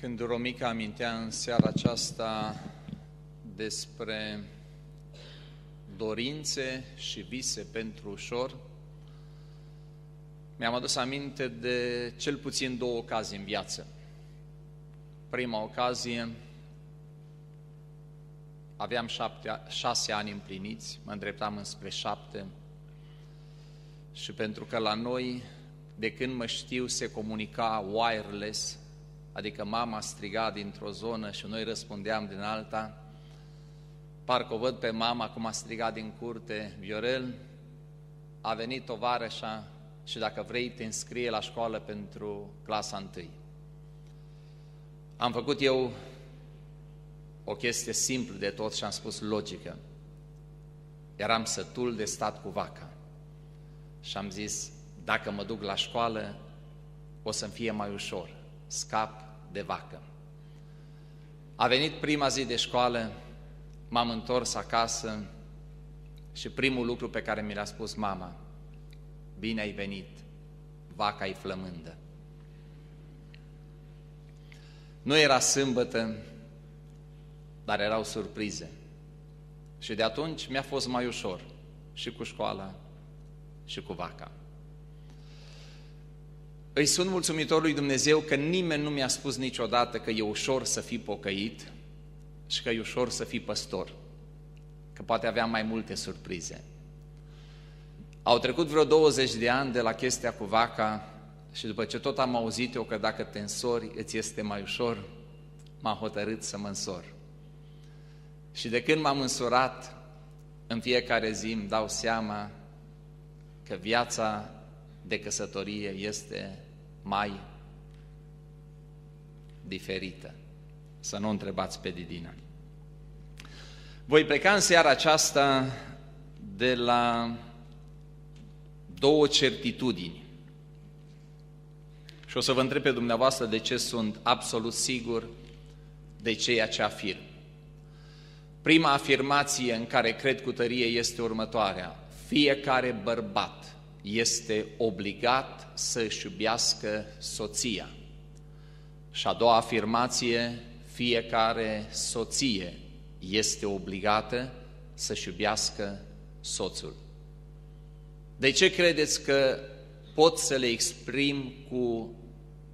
Când Romica amintea în seara aceasta despre dorințe și vise pentru ușor, mi-am adus aminte de cel puțin două ocazii în viață. Prima ocazie, aveam șapte, șase ani împliniți, mă îndreptam înspre șapte și pentru că la noi, de când mă știu, se comunica wireless, adică mama striga dintr-o zonă și noi răspundeam din alta, parcă o văd pe mama cum a strigat din curte, Viorel, a venit tovarășa și dacă vrei te înscrie la școală pentru clasa întâi. Am făcut eu o chestie simplă de tot și am spus logică. Eram sătul de stat cu vaca și am zis, dacă mă duc la școală, o să-mi fie mai ușor, scap de vacă. A venit prima zi de școală, m-am întors acasă și primul lucru pe care mi l-a spus mama, bine ai venit, vaca e flămândă. Nu era sâmbătă, dar erau surprize. Și de atunci mi-a fost mai ușor și cu școala și cu vaca. Îi sunt mulțumitor lui Dumnezeu că nimeni nu mi-a spus niciodată că e ușor să fii pocăit și că e ușor să fii păstor, că poate avea mai multe surprize. Au trecut vreo 20 de ani de la chestia cu vaca și după ce tot am auzit eu că dacă te însori îți este mai ușor, m-am hotărât să mă însor. Și de când m-am însurat, în fiecare zi îmi dau seama că viața de căsătorie este mai diferită. Să nu întrebați pe Didina. Voi pleca în seara aceasta de la două certitudini. Și o să vă întreb pe dumneavoastră de ce sunt absolut sigur de ceea ce afirm. Prima afirmație în care cred cu tărie este următoarea. Fiecare bărbat este obligat să își iubească soția. Și a doua afirmație, fiecare soție este obligată să-și iubească soțul. De ce credeți că pot să le exprim cu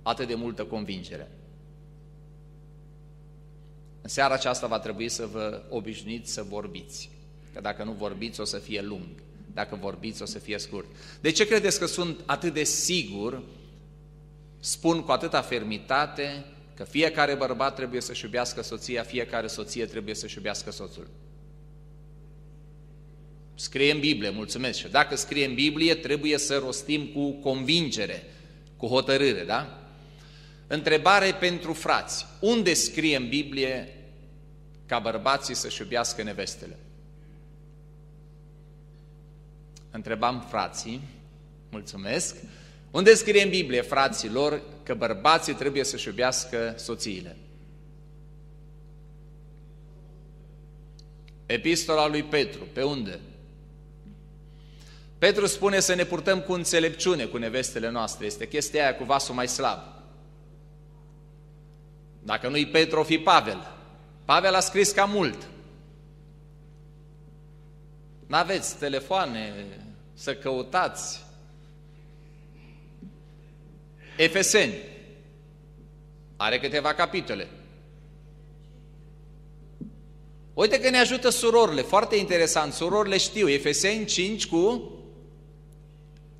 atât de multă convingere? În seara aceasta va trebui să vă obișnuiți să vorbiți, că dacă nu vorbiți o să fie lung dacă vorbiți o să fie scurt. De ce credeți că sunt atât de sigur, spun cu atâta fermitate, că fiecare bărbat trebuie să-și iubească soția, fiecare soție trebuie să-și iubească soțul? Scrie în Biblie, mulțumesc. Și dacă scrie în Biblie, trebuie să rostim cu convingere, cu hotărâre, da? Întrebare pentru frați. Unde scrie în Biblie ca bărbații să-și iubească nevestele? Întrebam frații, mulțumesc, unde scrie în Biblie, fraților, că bărbații trebuie să-și iubească soțiile? Epistola lui Petru, pe unde? Petru spune să ne purtăm cu înțelepciune cu nevestele noastre. Este chestia aia cu vasul mai slab. Dacă nu-i Petru, o fi Pavel. Pavel a scris cam mult. N-aveți telefoane să căutați. Efeseni are câteva capitole. Uite că ne ajută surorile, foarte interesant, surorile știu, Efeseni 5 cu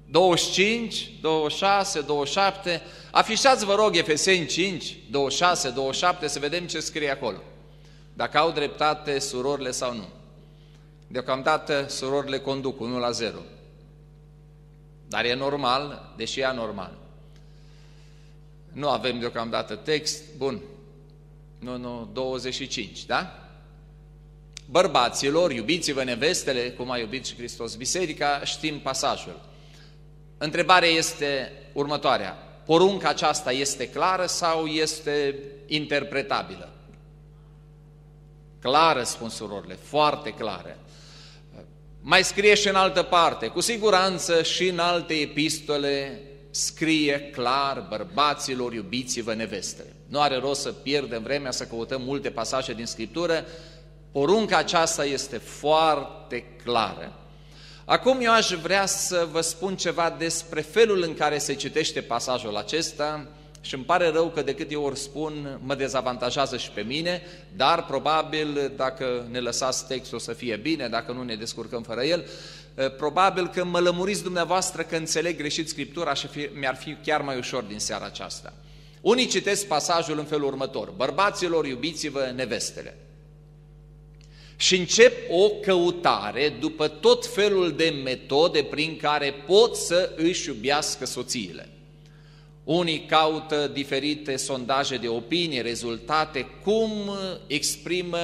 25, 26, 27, afișați vă rog Efeseni 5, 26, 27 să vedem ce scrie acolo. Dacă au dreptate surorile sau nu. Deocamdată surorile conduc 1 la 0. Dar e normal, deși e anormal. Nu avem deocamdată text, bun, nu, nu, 25, da? Bărbaților, iubiți-vă nevestele, cum a iubit și Hristos Biserica, știm pasajul. Întrebarea este următoarea. Porunca aceasta este clară sau este interpretabilă? Clară, spun surorile, foarte clară. Mai scrie și în altă parte, cu siguranță și în alte epistole scrie clar, bărbaților, iubiți-vă nevestele. Nu are rost să pierdem vremea să căutăm multe pasaje din Scriptură, porunca aceasta este foarte clară. Acum eu aș vrea să vă spun ceva despre felul în care se citește pasajul acesta și îmi pare rău că de câte ori spun mă dezavantajează și pe mine, dar probabil dacă ne lăsați textul să fie bine, dacă nu ne descurcăm fără el, eh, probabil că mă lămuriți dumneavoastră că înțeleg greșit Scriptura și mi-ar fi chiar mai ușor din seara aceasta. Unii citesc pasajul în felul următor, bărbaților iubiți-vă nevestele și încep o căutare după tot felul de metode prin care pot să își iubească soțiile. Unii caută diferite sondaje de opinie, rezultate, cum exprimă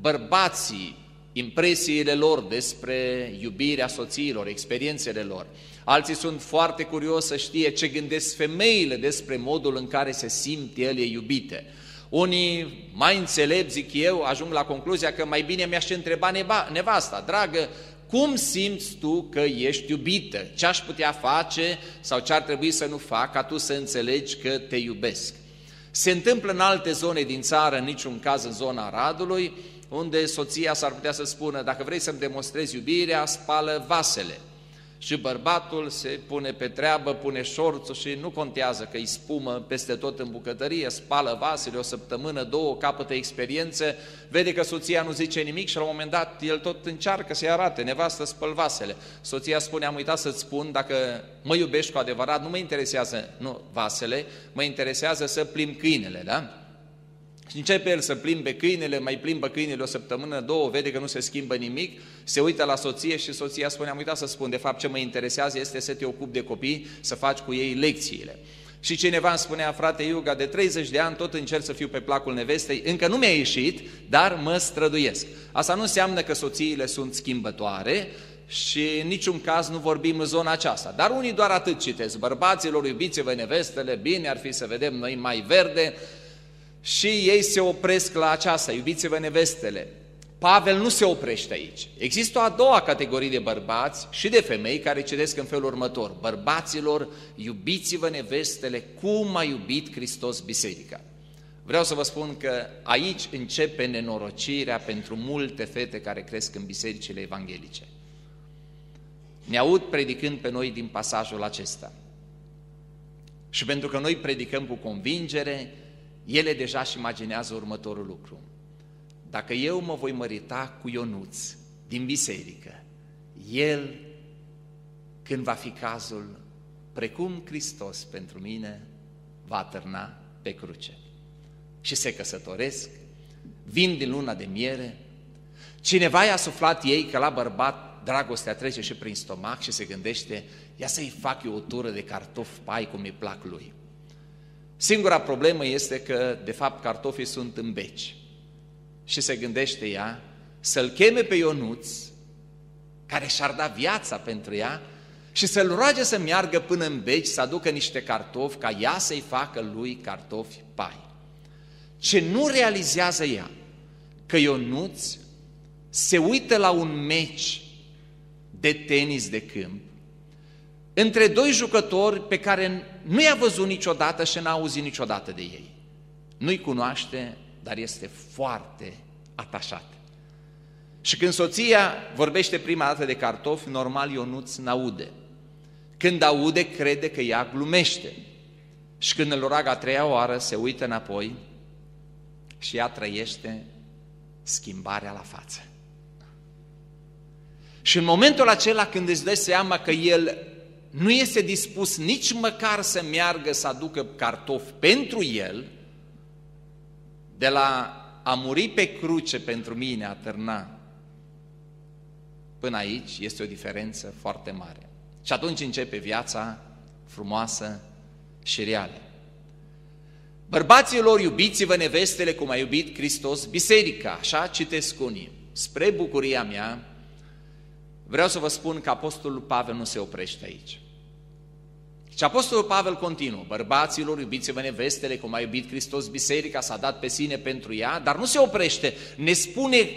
bărbații impresiile lor despre iubirea soțiilor, experiențele lor. Alții sunt foarte curioși să știe ce gândesc femeile despre modul în care se simt ele iubite. Unii mai înțelepți, zic eu, ajung la concluzia că mai bine mi-aș întreba nevasta, dragă, cum simți tu că ești iubită? Ce aș putea face sau ce ar trebui să nu fac ca tu să înțelegi că te iubesc? Se întâmplă în alte zone din țară, în niciun caz în zona Radului, unde soția s-ar putea să spună, dacă vrei să-mi demonstrezi iubirea, spală vasele. Și bărbatul se pune pe treabă, pune șorțul și nu contează că îi spumă peste tot în bucătărie, spală vasele o săptămână, două, capătă experiență, vede că soția nu zice nimic și la un moment dat el tot încearcă să-i arate, nevastă spăl vasele. Soția spune, am uitat să-ți spun, dacă mă iubești cu adevărat, nu mă interesează nu, vasele, mă interesează să plimb câinele, da? Și începe el să plimbe câinele, mai plimbă câinele o săptămână, două, vede că nu se schimbă nimic, se uită la soție și soția spune, am uitat să spun, de fapt ce mă interesează este să te ocupi de copii, să faci cu ei lecțiile. Și cineva îmi spunea, frate Iuga, de 30 de ani tot încerc să fiu pe placul nevestei, încă nu mi-a ieșit, dar mă străduiesc. Asta nu înseamnă că soțiile sunt schimbătoare și în niciun caz nu vorbim în zona aceasta. Dar unii doar atât citesc, bărbaților, iubiți-vă nevestele, bine ar fi să vedem noi mai verde, și ei se opresc la aceasta, iubiți-vă nevestele. Pavel nu se oprește aici. Există o a doua categorie de bărbați și de femei care citesc în felul următor. Bărbaților, iubiți-vă nevestele cum a iubit Hristos biserica. Vreau să vă spun că aici începe nenorocirea pentru multe fete care cresc în bisericile evanghelice. Ne aud predicând pe noi din pasajul acesta. Și pentru că noi predicăm cu convingere, ele deja își imaginează următorul lucru. Dacă eu mă voi mărita cu Ionuț din biserică, el, când va fi cazul, precum Hristos pentru mine, va târna pe cruce. Și se căsătoresc, vin din luna de miere, cineva i-a suflat ei că la bărbat dragostea trece și prin stomac și se gândește, ia să-i fac eu o tură de cartofi pai cum îi plac lui. Singura problemă este că, de fapt, cartofii sunt în beci. Și se gândește ea să-l cheme pe Ionuț, care și-ar da viața pentru ea, și să-l roage să meargă până în beci să aducă niște cartofi, ca ea să-i facă lui cartofi pai. Ce nu realizează ea, că Ionuț se uită la un meci de tenis de câmp între doi jucători pe care nu i-a văzut niciodată și n-a auzit niciodată de ei. Nu-i cunoaște, dar este foarte atașat. Și când soția vorbește prima dată de cartofi, normal Ionuț n-aude. Când aude, crede că ea glumește. Și când îl roagă a treia oară, se uită înapoi și ea trăiește schimbarea la față. Și în momentul acela când îți dai seama că el nu este dispus nici măcar să meargă să aducă cartofi pentru el, de la a muri pe cruce pentru mine, a târna, până aici este o diferență foarte mare. Și atunci începe viața frumoasă și reală. Bărbaților, iubiți-vă nevestele cum a iubit Hristos biserica, așa citesc unii. Spre bucuria mea, vreau să vă spun că Apostolul Pavel nu se oprește aici. Și Apostolul Pavel continuă, bărbaților, iubiți-vă nevestele, cum a iubit Hristos biserica, s-a dat pe sine pentru ea, dar nu se oprește, ne spune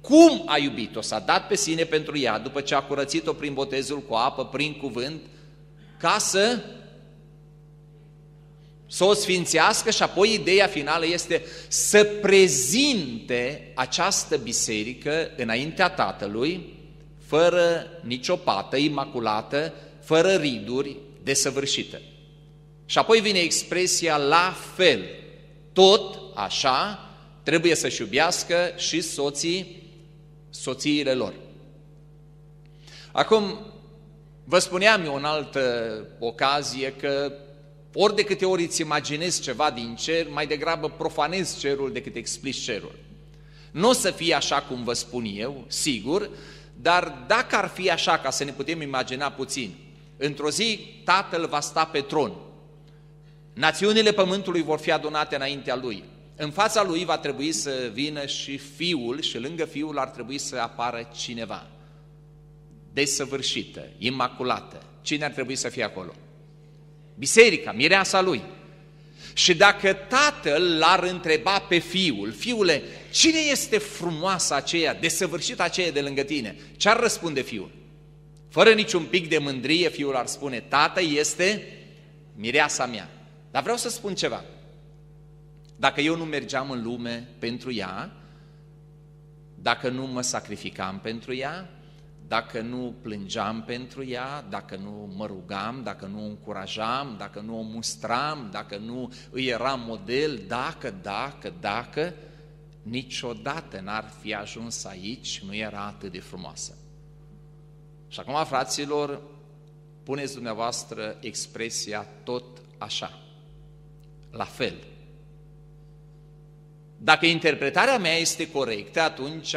cum a iubit-o, s-a dat pe sine pentru ea, după ce a curățit-o prin botezul cu apă, prin cuvânt, ca să să o sfințească și apoi ideea finală este să prezinte această biserică înaintea Tatălui, fără nicio pată, imaculată, fără riduri, desăvârșită. Și apoi vine expresia la fel, tot așa, trebuie să-și iubească și soții, soțiile lor. Acum, vă spuneam eu în altă ocazie că ori de câte ori îți imaginezi ceva din cer, mai degrabă profanezi cerul decât explici cerul. Nu o să fie așa cum vă spun eu, sigur, dar dacă ar fi așa, ca să ne putem imagina puțin, într-o zi Tatăl va sta pe tron, națiunile pământului vor fi adunate înaintea Lui, în fața Lui va trebui să vină și Fiul și lângă Fiul ar trebui să apară cineva desăvârșită, imaculată. Cine ar trebui să fie acolo? Biserica, mireasa lui. Și dacă tatăl l-ar întreba pe fiul, fiule, cine este frumoasa aceea, desăvârșită aceea de lângă tine? Ce ar răspunde fiul? Fără niciun pic de mândrie, fiul ar spune, tată este mireasa mea. Dar vreau să spun ceva. Dacă eu nu mergeam în lume pentru ea, dacă nu mă sacrificam pentru ea, dacă nu plângeam pentru ea, dacă nu mă rugam, dacă nu o încurajam, dacă nu o mustram, dacă nu îi eram model, dacă, dacă, dacă, niciodată n-ar fi ajuns aici, nu era atât de frumoasă. Și acum, fraților, puneți dumneavoastră expresia tot așa, la fel. Dacă interpretarea mea este corectă, atunci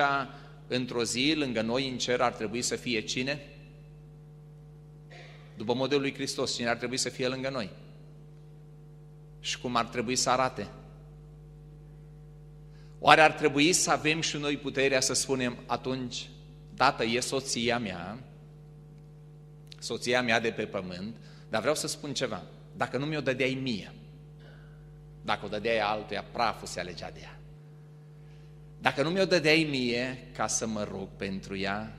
într-o zi, lângă noi în cer, ar trebui să fie cine? După modelul lui Hristos, cine ar trebui să fie lângă noi? Și cum ar trebui să arate? Oare ar trebui să avem și noi puterea să spunem atunci, Tată, e soția mea, soția mea de pe pământ, dar vreau să spun ceva, dacă nu mi-o dădeai mie, dacă o dădeai altuia, praful se alegea de ea. Dacă nu mi-o dădeai mie ca să mă rog pentru ea,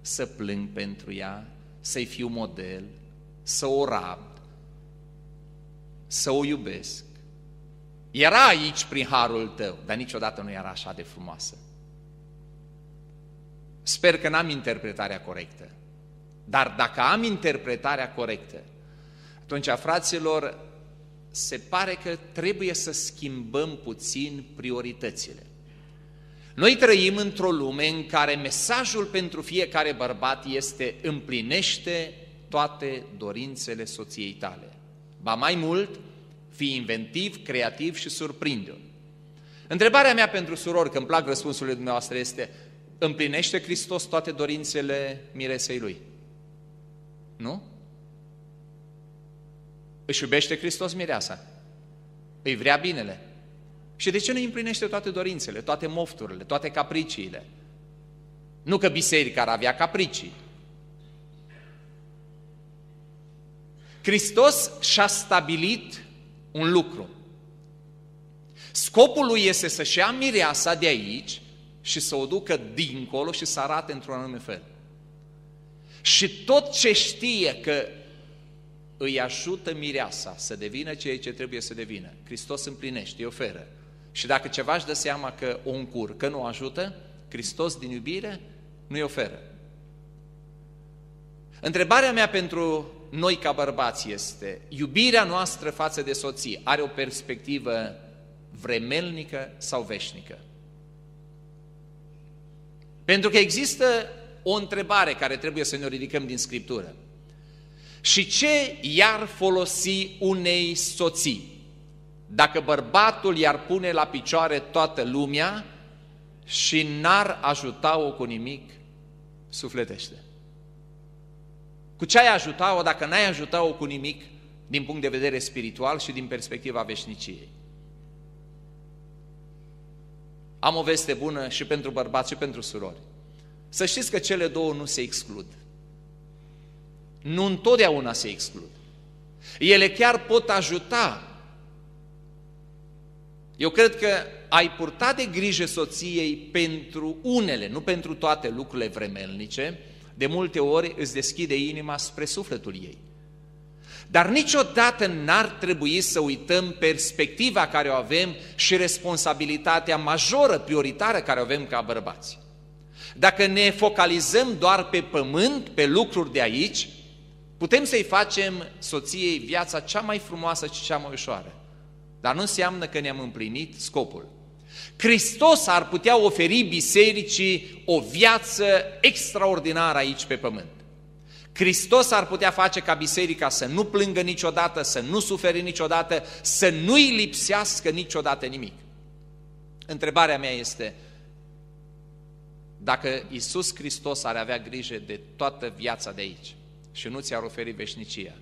să plâng pentru ea, să-i fiu model, să o rabd, să o iubesc. Era aici prin harul tău, dar niciodată nu era așa de frumoasă. Sper că n-am interpretarea corectă. Dar dacă am interpretarea corectă, atunci, fraților, se pare că trebuie să schimbăm puțin prioritățile. Noi trăim într-o lume în care mesajul pentru fiecare bărbat este împlinește toate dorințele soției tale. Ba mai mult, fii inventiv, creativ și surprinde-o. Întrebarea mea pentru surori, că îmi plac răspunsurile dumneavoastră, este împlinește Hristos toate dorințele miresei Lui? Nu? Își iubește Hristos mireasa? Îi vrea binele? Și de ce nu împlinește toate dorințele, toate mofturile, toate capriciile? Nu că biserica ar avea capricii. Hristos și-a stabilit un lucru. Scopul lui este să-și ia mireasa de aici și să o ducă dincolo și să arate într-un anume fel. Și tot ce știe că îi ajută mireasa să devină ceea ce trebuie să devină, Hristos împlinește, îi oferă. Și dacă ceva își dă seama că o încurcă, nu o ajută, Hristos din iubire nu-i oferă. Întrebarea mea pentru noi ca bărbați este, iubirea noastră față de soție are o perspectivă vremelnică sau veșnică? Pentru că există o întrebare care trebuie să ne ridicăm din Scriptură. Și ce i-ar folosi unei soții dacă bărbatul i-ar pune la picioare toată lumea și n-ar ajuta-o cu nimic, sufletește. Cu ce ai ajuta-o dacă n-ai ajuta-o cu nimic din punct de vedere spiritual și din perspectiva veșniciei? Am o veste bună și pentru bărbați și pentru surori. Să știți că cele două nu se exclud. Nu întotdeauna se exclud. Ele chiar pot ajuta eu cred că ai purta de grijă soției pentru unele, nu pentru toate lucrurile vremelnice, de multe ori îți deschide inima spre sufletul ei. Dar niciodată n-ar trebui să uităm perspectiva care o avem și responsabilitatea majoră, prioritară care o avem ca bărbați. Dacă ne focalizăm doar pe pământ, pe lucruri de aici, putem să-i facem soției viața cea mai frumoasă și cea mai ușoară. Dar nu înseamnă că ne-am împlinit scopul. Hristos ar putea oferi bisericii o viață extraordinară aici pe pământ. Hristos ar putea face ca biserica să nu plângă niciodată, să nu sufere niciodată, să nu-i lipsească niciodată nimic. Întrebarea mea este, dacă Isus Hristos ar avea grijă de toată viața de aici și nu ți-ar oferi veșnicia,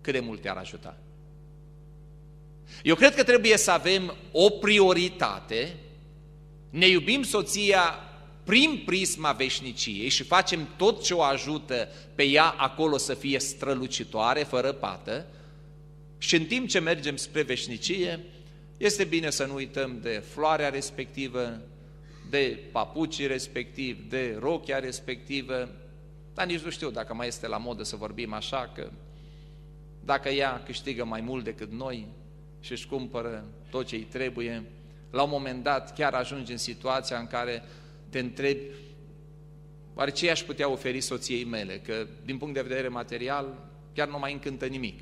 cât de mult te-ar ajuta? Eu cred că trebuie să avem o prioritate, ne iubim soția prin prisma veșniciei și facem tot ce o ajută pe ea acolo să fie strălucitoare, fără pată, și în timp ce mergem spre veșnicie, este bine să nu uităm de floarea respectivă, de papucii respectiv, de rochia respectivă, dar nici nu știu dacă mai este la modă să vorbim așa, că dacă ea câștigă mai mult decât noi și își cumpără tot ce îi trebuie, la un moment dat chiar ajunge în situația în care te întrebi, oare ce aș putea oferi soției mele? Că din punct de vedere material chiar nu mai încântă nimic.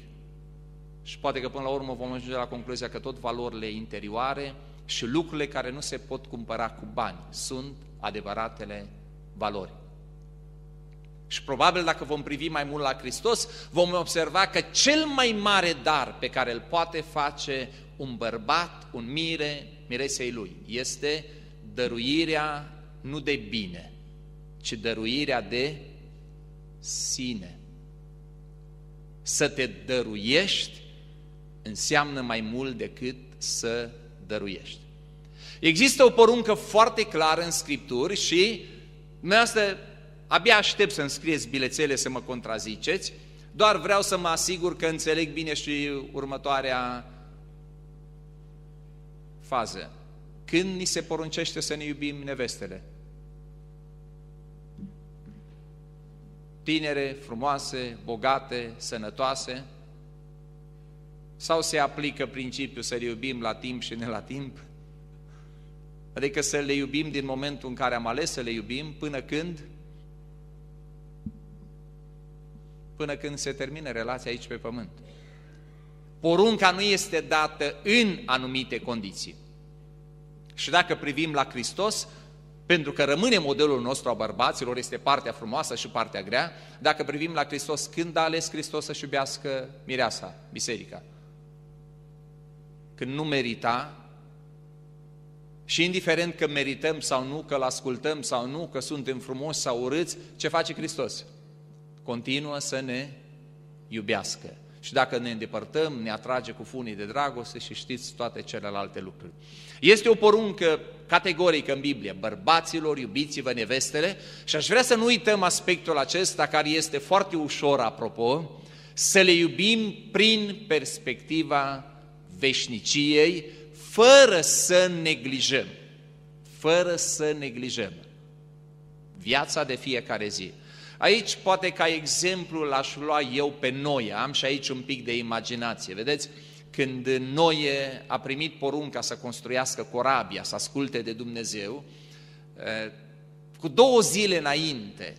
Și poate că până la urmă vom ajunge la concluzia că tot valorile interioare și lucrurile care nu se pot cumpăra cu bani sunt adevăratele valori. Și probabil dacă vom privi mai mult la Hristos, vom observa că cel mai mare dar pe care îl poate face un bărbat, un mire, miresei lui, este dăruirea nu de bine, ci dăruirea de sine. Să te dăruiești înseamnă mai mult decât să dăruiești. Există o poruncă foarte clară în Scripturi și dumneavoastră abia aștept să-mi scrieți bilețele să mă contraziceți, doar vreau să mă asigur că înțeleg bine și următoarea fază. Când ni se poruncește să ne iubim nevestele? Tinere, frumoase, bogate, sănătoase? Sau se aplică principiul să le iubim la timp și ne la timp? Adică să le iubim din momentul în care am ales să le iubim până când? Până când se termină relația aici pe pământ. Porunca nu este dată în anumite condiții. Și dacă privim la Hristos, pentru că rămâne modelul nostru a bărbaților, este partea frumoasă și partea grea, dacă privim la Hristos, când a ales Hristos să-și iubească mireasa, biserica? Când nu merita și indiferent că merităm sau nu, că-L ascultăm sau nu, că suntem frumoși sau urâți, ce face Hristos? Continuă să ne iubească. Și dacă ne îndepărtăm, ne atrage cu funii de dragoste și știți toate celelalte lucruri. Este o poruncă categorică în Biblie, bărbaților, iubiți-vă nevestele și aș vrea să nu uităm aspectul acesta care este foarte ușor, apropo, să le iubim prin perspectiva veșniciei, fără să neglijăm, fără să neglijăm viața de fiecare zi. Aici poate ca exemplu l-aș lua eu pe noi, am și aici un pic de imaginație, vedeți? Când Noie a primit porunca să construiască corabia, să asculte de Dumnezeu, cu două zile înainte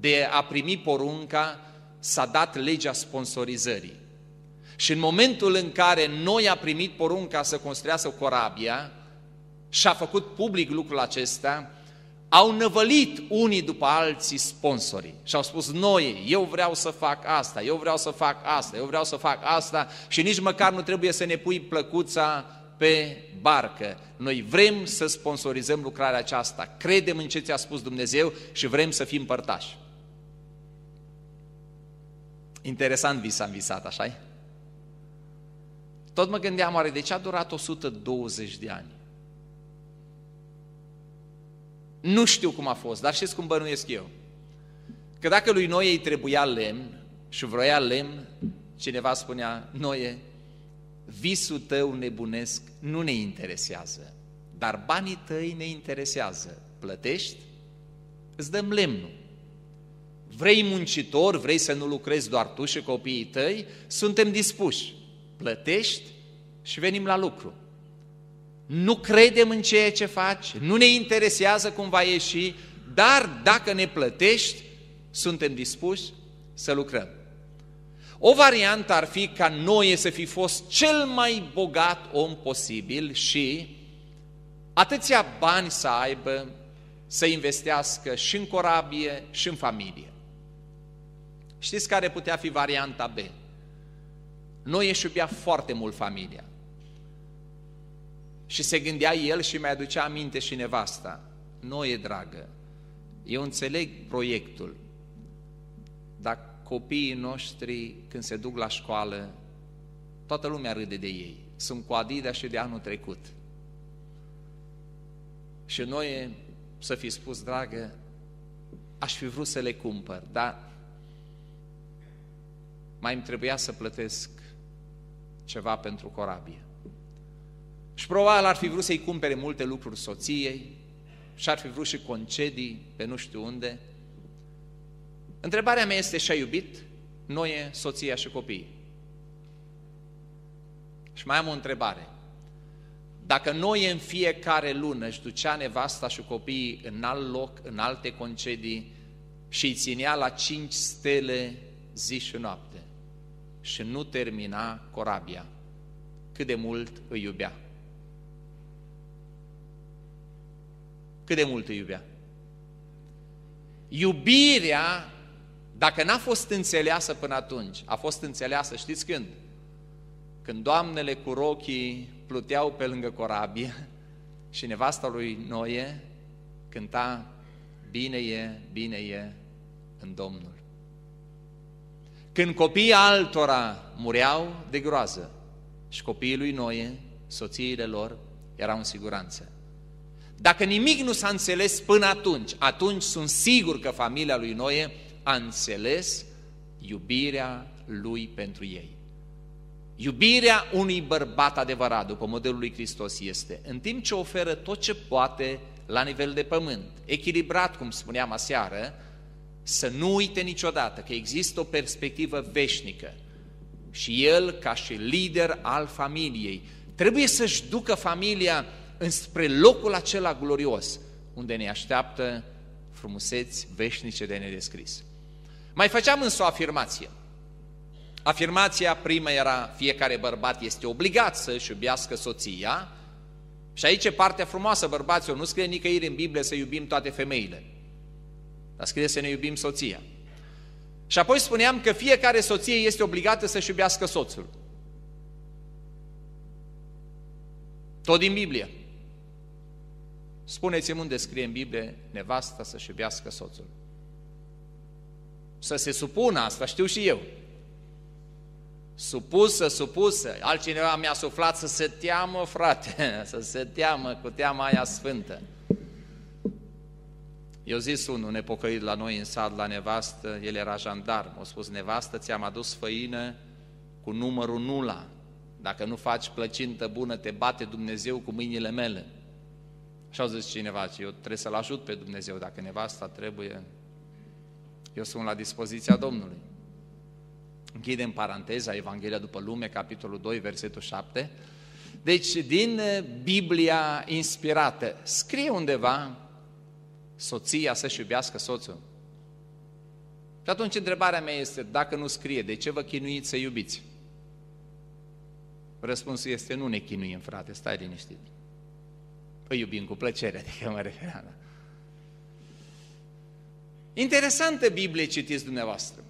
de a primi porunca, s-a dat legea sponsorizării. Și în momentul în care noi a primit porunca să construiască corabia și a făcut public lucrul acesta, au năvălit unii după alții sponsorii și au spus, noi, eu vreau să fac asta, eu vreau să fac asta, eu vreau să fac asta și nici măcar nu trebuie să ne pui plăcuța pe barcă. Noi vrem să sponsorizăm lucrarea aceasta, credem în ce ți-a spus Dumnezeu și vrem să fim părtași. Interesant vis am visat, așa -i? Tot mă gândeam, oare de ce a durat 120 de ani? Nu știu cum a fost, dar știți cum bănuiesc eu? Că dacă lui Noie îi trebuia lemn și vroia lemn, cineva spunea, Noie, visul tău nebunesc nu ne interesează, dar banii tăi ne interesează. Plătești? Îți dăm lemnul. vrei muncitor, vrei să nu lucrezi doar tu și copiii tăi, suntem dispuși. Plătești și venim la lucru. Nu credem în ceea ce faci, nu ne interesează cum va ieși, dar dacă ne plătești, suntem dispuși să lucrăm. O variantă ar fi ca noi să fi fost cel mai bogat om posibil și atâția bani să aibă să investească și în corabie și în familie. Știți care putea fi varianta B? Noi își iubea foarte mult familia. Și se gândea el și mi aducea aminte și nevasta. Noi, dragă, eu înțeleg proiectul, dar copiii noștri, când se duc la școală, toată lumea râde de ei. Sunt cu Adidas și de anul trecut. Și noi, să fi spus, dragă, aș fi vrut să le cumpăr, dar mai îmi trebuia să plătesc ceva pentru corabie. Și probabil ar fi vrut să-i cumpere multe lucruri soției și ar fi vrut și concedii pe nu știu unde. Întrebarea mea este, și-a iubit Noie, soția și copiii? Și mai am o întrebare. Dacă noi în fiecare lună își ducea nevasta și copiii în alt loc, în alte concedii și îi ținea la cinci stele zi și noapte și nu termina corabia, cât de mult îi iubea? Cât de mult îi iubea? Iubirea, dacă n-a fost înțeleasă până atunci, a fost înțeleasă, știți când? Când doamnele cu rochii pluteau pe lângă corabie și nevasta lui Noie cânta Bine e, bine e în Domnul. Când copiii altora mureau de groază și copiii lui Noie, soțiile lor, erau în siguranță. Dacă nimic nu s-a înțeles până atunci, atunci sunt sigur că familia lui Noie a înțeles iubirea lui pentru ei. Iubirea unui bărbat adevărat, după modelul lui Hristos, este în timp ce oferă tot ce poate la nivel de pământ, echilibrat, cum spuneam aseară, să nu uite niciodată că există o perspectivă veșnică și el, ca și lider al familiei, trebuie să-și ducă familia înspre locul acela glorios, unde ne așteaptă frumuseți veșnice de nedescris. Mai făceam însă o afirmație. Afirmația primă era, fiecare bărbat este obligat să-și iubească soția, și aici e partea frumoasă, bărbaților, nu scrie nicăieri în Biblie să iubim toate femeile, dar scrie să ne iubim soția. Și apoi spuneam că fiecare soție este obligată să-și iubească soțul. Tot din Biblie. Spuneți-mi unde scrie în Biblie nevasta să-și iubească soțul. Să se supună asta, știu și eu. Supusă, supusă. Altcineva mi-a suflat să se teamă, frate, să se teamă cu teama aia sfântă. Eu zis unul nepocăit la noi în sat, la nevastă, el era jandarm, a spus, nevastă, ți-am adus făină cu numărul nula. Dacă nu faci plăcintă bună, te bate Dumnezeu cu mâinile mele. Și au zis cineva, eu trebuie să-L ajut pe Dumnezeu, dacă nevasta trebuie, eu sunt la dispoziția Domnului. Închidem paranteza, Evanghelia după lume, capitolul 2, versetul 7. Deci, din Biblia inspirată, scrie undeva soția să-și iubească soțul? Și atunci întrebarea mea este, dacă nu scrie, de ce vă chinuiți să iubiți? Răspunsul este, nu ne chinuim, frate, stai liniștit. Îi iubim cu plăcere, adică mă referam la... Interesantă Biblie citiți dumneavoastră.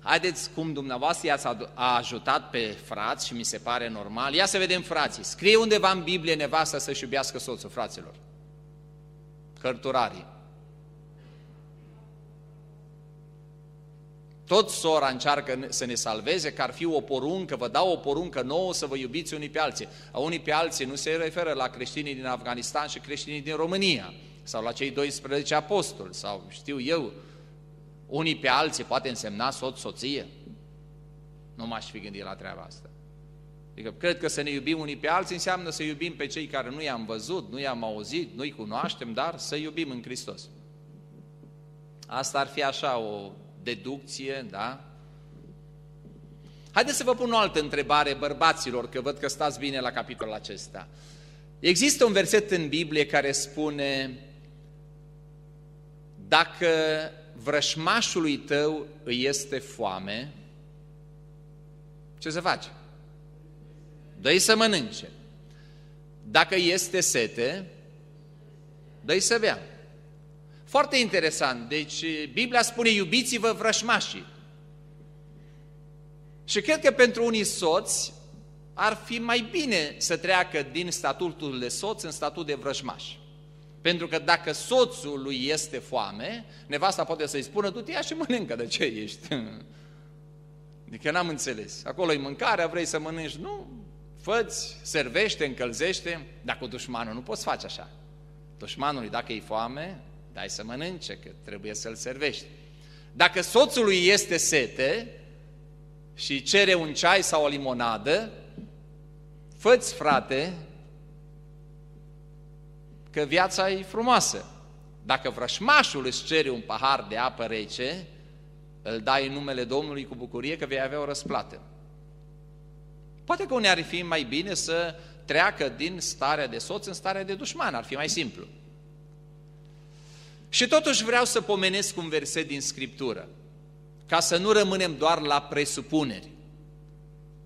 Haideți cum dumneavoastră i-ați a ajutat pe frați și mi se pare normal. Ia să vedem frații. Scrie undeva în Biblie nevasta să-și iubească soțul, fraților. Cărturarii. Tot sora încearcă să ne salveze, că ar fi o poruncă, vă dau o poruncă nouă să vă iubiți unii pe alții. A unii pe alții nu se referă la creștinii din Afganistan și creștinii din România, sau la cei 12 apostoli, sau știu eu, unii pe alții poate însemna soț, soție. Nu m-aș fi gândit la treaba asta. Adică cred că să ne iubim unii pe alții înseamnă să iubim pe cei care nu i-am văzut, nu i-am auzit, nu-i cunoaștem, dar să iubim în Hristos. Asta ar fi așa o deducție, da? Haideți să vă pun o altă întrebare, bărbaților, că văd că stați bine la capitolul acesta. Există un verset în Biblie care spune dacă vrășmașului tău îi este foame, ce să faci? Dă-i să mănânce. Dacă este sete, dă-i să bea. Foarte interesant. Deci Biblia spune iubiți-vă vrășmașii. Și cred că pentru unii soți ar fi mai bine să treacă din statutul de soț în statut de vrăjmaș. Pentru că dacă soțul lui este foame, nevasta poate să-i spună, du-te ia și mănâncă, de ce ești? Adică n-am înțeles. Acolo e mâncarea, vrei să mănânci? Nu, făți, servește, încălzește, dar cu dușmanul nu poți face așa. Dușmanului, dacă e foame, dai să mănânce, că trebuie să-l servești. Dacă soțului este sete și cere un ceai sau o limonadă, făți, frate, că viața e frumoasă. Dacă vrășmașul îți cere un pahar de apă rece, îl dai în numele Domnului cu bucurie că vei avea o răsplată. Poate că unii ar fi mai bine să treacă din starea de soț în starea de dușman, ar fi mai simplu. Și totuși vreau să pomenesc un verset din Scriptură, ca să nu rămânem doar la presupuneri.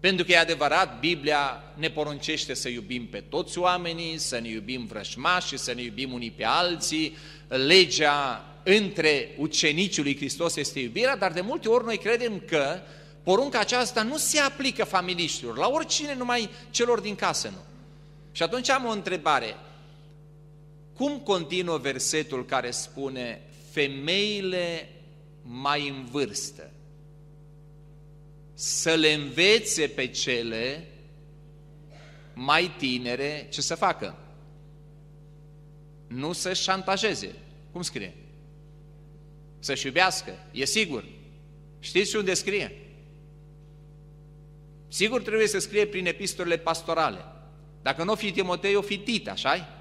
Pentru că e adevărat, Biblia ne poruncește să iubim pe toți oamenii, să ne iubim vrășmași, să ne iubim unii pe alții, legea între ucenicii lui Hristos este iubirea, dar de multe ori noi credem că porunca aceasta nu se aplică familiștilor, la oricine, numai celor din casă nu. Și atunci am o întrebare. Cum continuă versetul care spune femeile mai în vârstă să le învețe pe cele mai tinere ce să facă? Nu să șantajeze. Cum scrie? Să-și iubească. E sigur. Știți unde scrie? Sigur trebuie să scrie prin epistolele pastorale. Dacă nu o fi Timotei, o fi Tit, așa -i?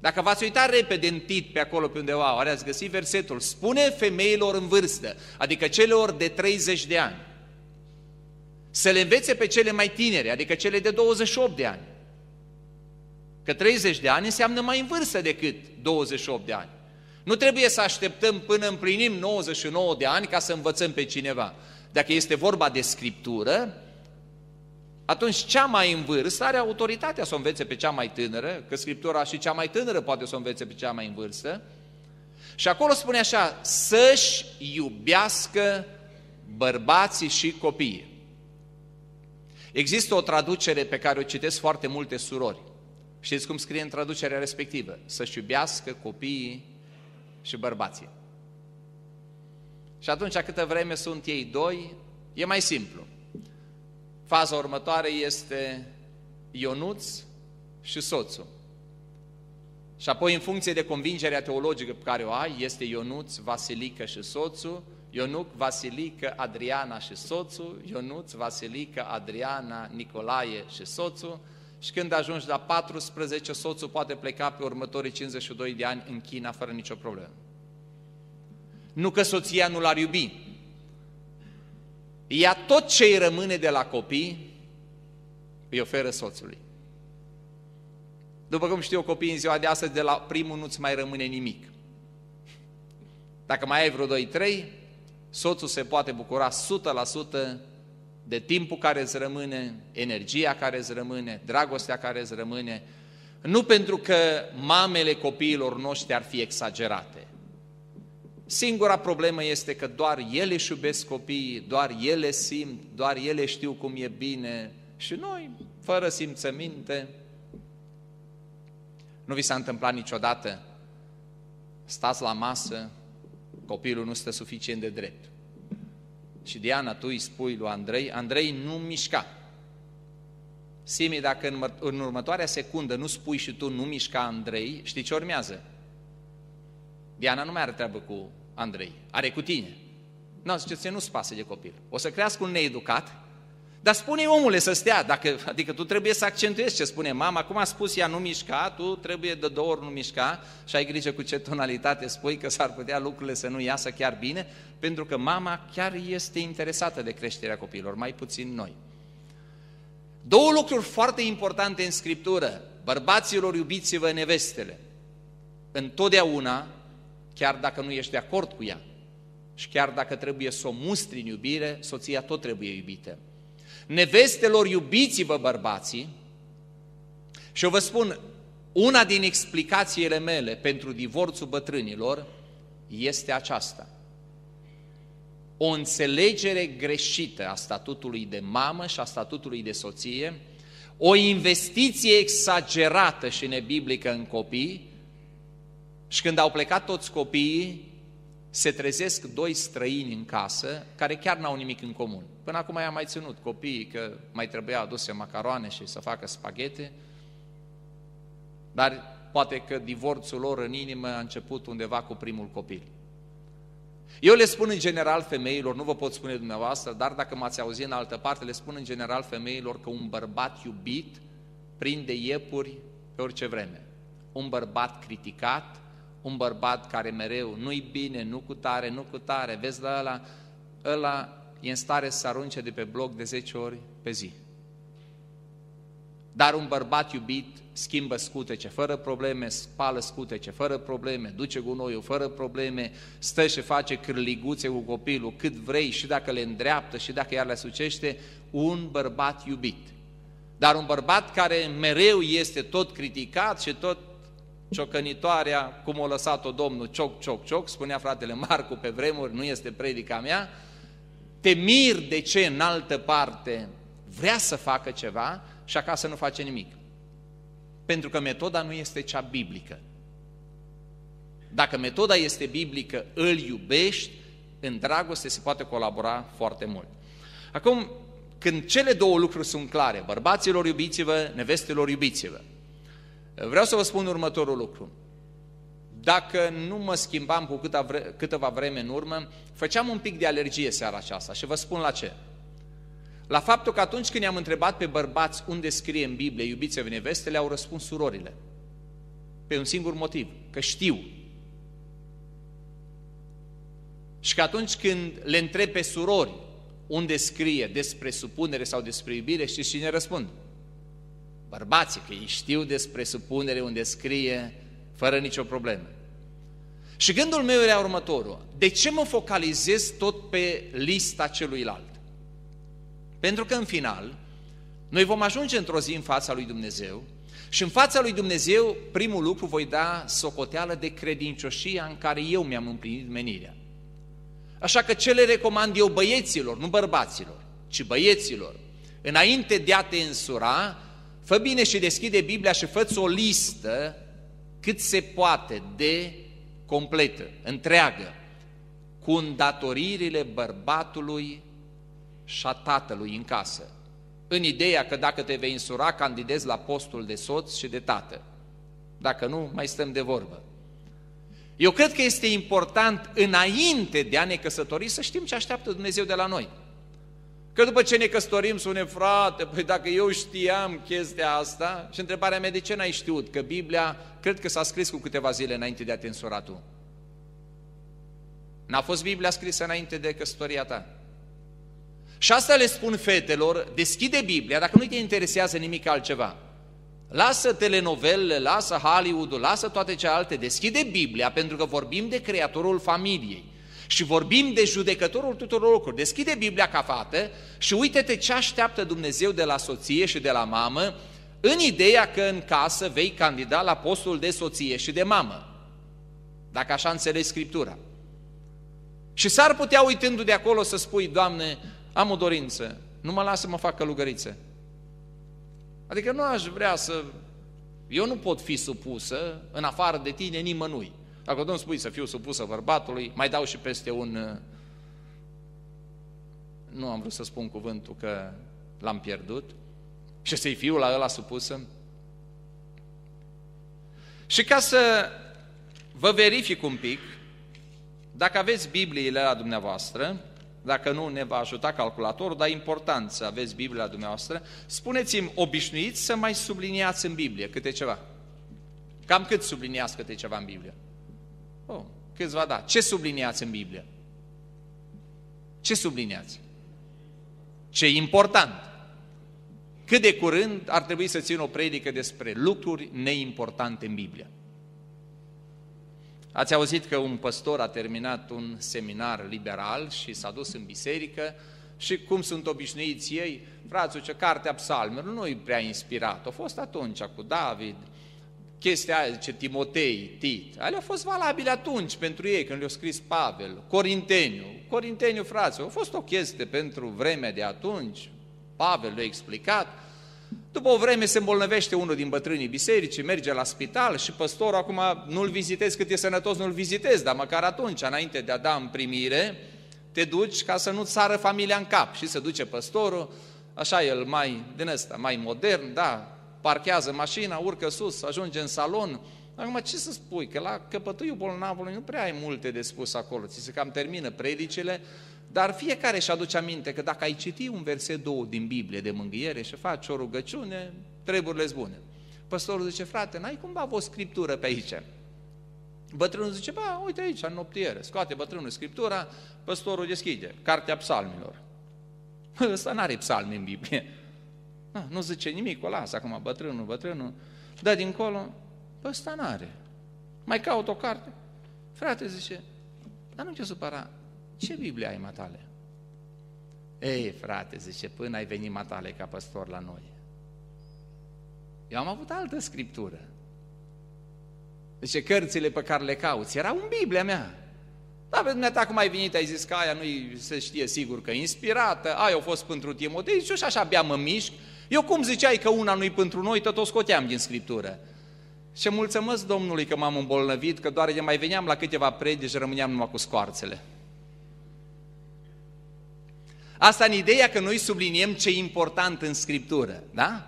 Dacă v-ați uitat repede în tit pe acolo pe undeva, oare ați găsit versetul, spune femeilor în vârstă, adică celor de 30 de ani, să le învețe pe cele mai tinere, adică cele de 28 de ani. Că 30 de ani înseamnă mai în vârstă decât 28 de ani. Nu trebuie să așteptăm până împlinim 99 de ani ca să învățăm pe cineva. Dacă este vorba de scriptură, atunci cea mai în vârstă are autoritatea să o învețe pe cea mai tânără, că Scriptura și cea mai tânără poate să o învețe pe cea mai în vârstă. Și acolo spune așa, să-și iubească bărbații și copiii. Există o traducere pe care o citesc foarte multe surori. Știți cum scrie în traducerea respectivă? Să-și iubească copiii și bărbații. Și atunci, câtă vreme sunt ei doi, e mai simplu. Faza următoare este Ionuț și soțul. Și apoi, în funcție de convingerea teologică pe care o ai, este Ionuț, Vasilică și soțul, Ionuc, Vasilică, Adriana și soțul, Ionuț, Vasilică, Adriana, Nicolae și soțul, și când ajungi la 14, soțul poate pleca pe următorii 52 de ani în China fără nicio problemă. Nu că soția nu l-ar iubi, ea tot ce îi rămâne de la copii îi oferă soțului. După cum știu copiii în ziua de astăzi, de la primul nu-ți mai rămâne nimic. Dacă mai ai vreo 2-3, soțul se poate bucura 100% de timpul care îți rămâne, energia care îți rămâne, dragostea care îți rămâne, nu pentru că mamele copiilor noștri ar fi exagerate, Singura problemă este că doar ele își iubesc copiii, doar ele simt, doar ele știu cum e bine și noi, fără simțăminte, nu vi s-a întâmplat niciodată, stați la masă, copilul nu stă suficient de drept. Și Diana, tu îi spui lui Andrei, Andrei nu mișca. Simi, dacă în, în următoarea secundă nu spui și tu nu mișca Andrei, știi ce urmează? Diana nu mai are treabă cu Andrei, are cu tine. Nu, zice, nu-ți pasă de copil. O să crească un needucat Dar spune omule să stea, dacă, adică tu trebuie să accentuezi ce spune mama, cum a spus ea nu mișca, tu trebuie de două ori nu mișca și ai grijă cu ce tonalitate spui că s-ar putea lucrurile să nu iasă chiar bine, pentru că mama chiar este interesată de creșterea copiilor, mai puțin noi. Două lucruri foarte importante în Scriptură. Bărbaților, iubiți-vă nevestele. Întotdeauna, chiar dacă nu ești de acord cu ea și chiar dacă trebuie să o mustri în iubire, soția tot trebuie iubită. Nevestelor, iubiți-vă bărbații și eu vă spun, una din explicațiile mele pentru divorțul bătrânilor este aceasta. O înțelegere greșită a statutului de mamă și a statutului de soție, o investiție exagerată și nebiblică în copii și când au plecat toți copiii, se trezesc doi străini în casă care chiar n-au nimic în comun. Până acum i-am mai ținut copiii că mai trebuia aduse macaroane și să facă spaghete, dar poate că divorțul lor în inimă a început undeva cu primul copil. Eu le spun în general femeilor, nu vă pot spune dumneavoastră, dar dacă m-ați auzit în altă parte, le spun în general femeilor că un bărbat iubit prinde iepuri pe orice vreme. Un bărbat criticat un bărbat care mereu nu-i bine, nu cu tare, nu cu tare, vezi la ăla, ăla e în stare să arunce de pe bloc de 10 ori pe zi. Dar un bărbat iubit schimbă scutece fără probleme, spală scutece fără probleme, duce gunoiul fără probleme, stă și face cârliguțe cu copilul cât vrei și dacă le îndreaptă și dacă iar le sucește, un bărbat iubit. Dar un bărbat care mereu este tot criticat și tot ciocănitoarea, cum o lăsat-o Domnul, cioc, cioc, cioc, spunea fratele Marcu pe vremuri, nu este predica mea, te mir de ce în altă parte vrea să facă ceva și acasă nu face nimic. Pentru că metoda nu este cea biblică. Dacă metoda este biblică, îl iubești, în dragoste se poate colabora foarte mult. Acum, când cele două lucruri sunt clare, bărbaților iubiți-vă, nevestelor iubiți-vă, Vreau să vă spun următorul lucru. Dacă nu mă schimbam cu câteva vreme în urmă, făceam un pic de alergie seara aceasta și vă spun la ce. La faptul că atunci când i-am întrebat pe bărbați unde scrie în Biblie iubiți-vă nevestele, au răspuns surorile. Pe un singur motiv, că știu. Și că atunci când le întreb pe surori unde scrie despre supunere sau despre iubire, știți cine răspund? Bărbații, că ei știu despre supunere unde scrie fără nicio problemă. Și gândul meu era următorul. De ce mă focalizez tot pe lista celuilalt? Pentru că în final, noi vom ajunge într-o zi în fața lui Dumnezeu și în fața lui Dumnezeu, primul lucru, voi da socoteală de credincioșia în care eu mi-am împlinit menirea. Așa că ce le recomand eu băieților, nu bărbaților, ci băieților, înainte de a te însura, Fă bine și deschide Biblia și fă o listă cât se poate de completă, întreagă, cu îndatoririle bărbatului și a tatălui în casă. În ideea că dacă te vei însura, candidezi la postul de soț și de tată. Dacă nu, mai stăm de vorbă. Eu cred că este important, înainte de a ne căsători, să știm ce așteaptă Dumnezeu de la noi. Că după ce ne căsătorim, spune, frate, păi dacă eu știam chestia asta, și întrebarea mea, de ce n-ai știut? Că Biblia, cred că s-a scris cu câteva zile înainte de a te însura tu. N-a fost Biblia scrisă înainte de căsătoria ta. Și asta le spun fetelor, deschide Biblia, dacă nu te interesează nimic altceva. Lasă telenovelele, lasă Hollywood-ul, lasă toate celelalte, deschide Biblia, pentru că vorbim de creatorul familiei și vorbim de judecătorul tuturor lucrurilor. Deschide Biblia ca fată și uite-te ce așteaptă Dumnezeu de la soție și de la mamă în ideea că în casă vei candida la postul de soție și de mamă. Dacă așa înțelegi Scriptura. Și s-ar putea uitându de acolo să spui, Doamne, am o dorință, nu mă lasă să mă fac călugăriță. Adică nu aș vrea să... Eu nu pot fi supusă în afară de tine nimănui. Dacă nu spui să fiu supusă bărbatului, mai dau și peste un... Uh, nu am vrut să spun cuvântul că l-am pierdut. Și să-i fiu la ăla supusă. Și ca să vă verific un pic, dacă aveți Bibliile la dumneavoastră, dacă nu ne va ajuta calculatorul, dar important să aveți Biblia dumneavoastră, spuneți-mi, obișnuiți să mai subliniați în Biblie câte ceva. Cam cât subliniați câte ceva în Biblie? Oh, câțiva da. Ce subliniați în Biblie? Ce subliniați? Ce important! Cât de curând ar trebui să țin o predică despre lucruri neimportante în Biblie. Ați auzit că un păstor a terminat un seminar liberal și s-a dus în biserică și cum sunt obișnuiți ei, frațul ce cartea psalmelor nu e prea inspirat. A fost atunci cu David, chestia aia, zice Timotei, Tit, alea au fost valabile atunci pentru ei, când le-a scris Pavel, Corinteniu, Corinteniu, fraților, a fost o chestie pentru vremea de atunci, Pavel le-a explicat, după o vreme se îmbolnăvește unul din bătrânii bisericii, merge la spital și păstorul acum nu-l vizitezi cât e sănătos, nu-l vizitezi, dar măcar atunci, înainte de a da în primire, te duci ca să nu-ți sară familia în cap. Și se duce păstorul, așa el mai din ăsta, mai modern, da, parchează mașina, urcă sus, ajunge în salon. Acum ce să spui? Că la căpătâiul bolnavului nu prea ai multe de spus acolo, ți se cam termină predicile, dar fiecare își aduce aminte că dacă ai citi un verset, două din Biblie de mângâiere și faci o rugăciune, treburile bune. Păstorul zice, frate, n-ai cumva o scriptură pe aici? Bătrânul zice, ba, uite aici, în noptiere. Scoate bătrânul scriptura, păstorul deschide, cartea psalmilor. Ăsta n-are psalmi în Biblie. Na, nu zice nimic, o lasă acum bătrânul, bătrânul, dă dincolo, bă, ăsta n-are. Mai caut o carte. Frate, zice, dar nu te supăra, ce Biblie ai, matale? Ei, frate, zice, până ai venit matale ca păstor la noi. Eu am avut altă scriptură. Zice, cărțile pe care le cauți erau în Biblia mea. Dar pe dumneata cum ai venit, ai zis că aia nu se știe sigur că e inspirată, aia a fost pentru Timotei, și așa abia mă mișc. Eu cum ziceai că una nu-i pentru noi, tot o scoteam din Scriptură. Și mulțumesc Domnului că m-am îmbolnăvit, că doar de mai veneam la câteva predici, rămâneam numai cu scoarțele. Asta în ideea că noi subliniem ce e important în Scriptură, da?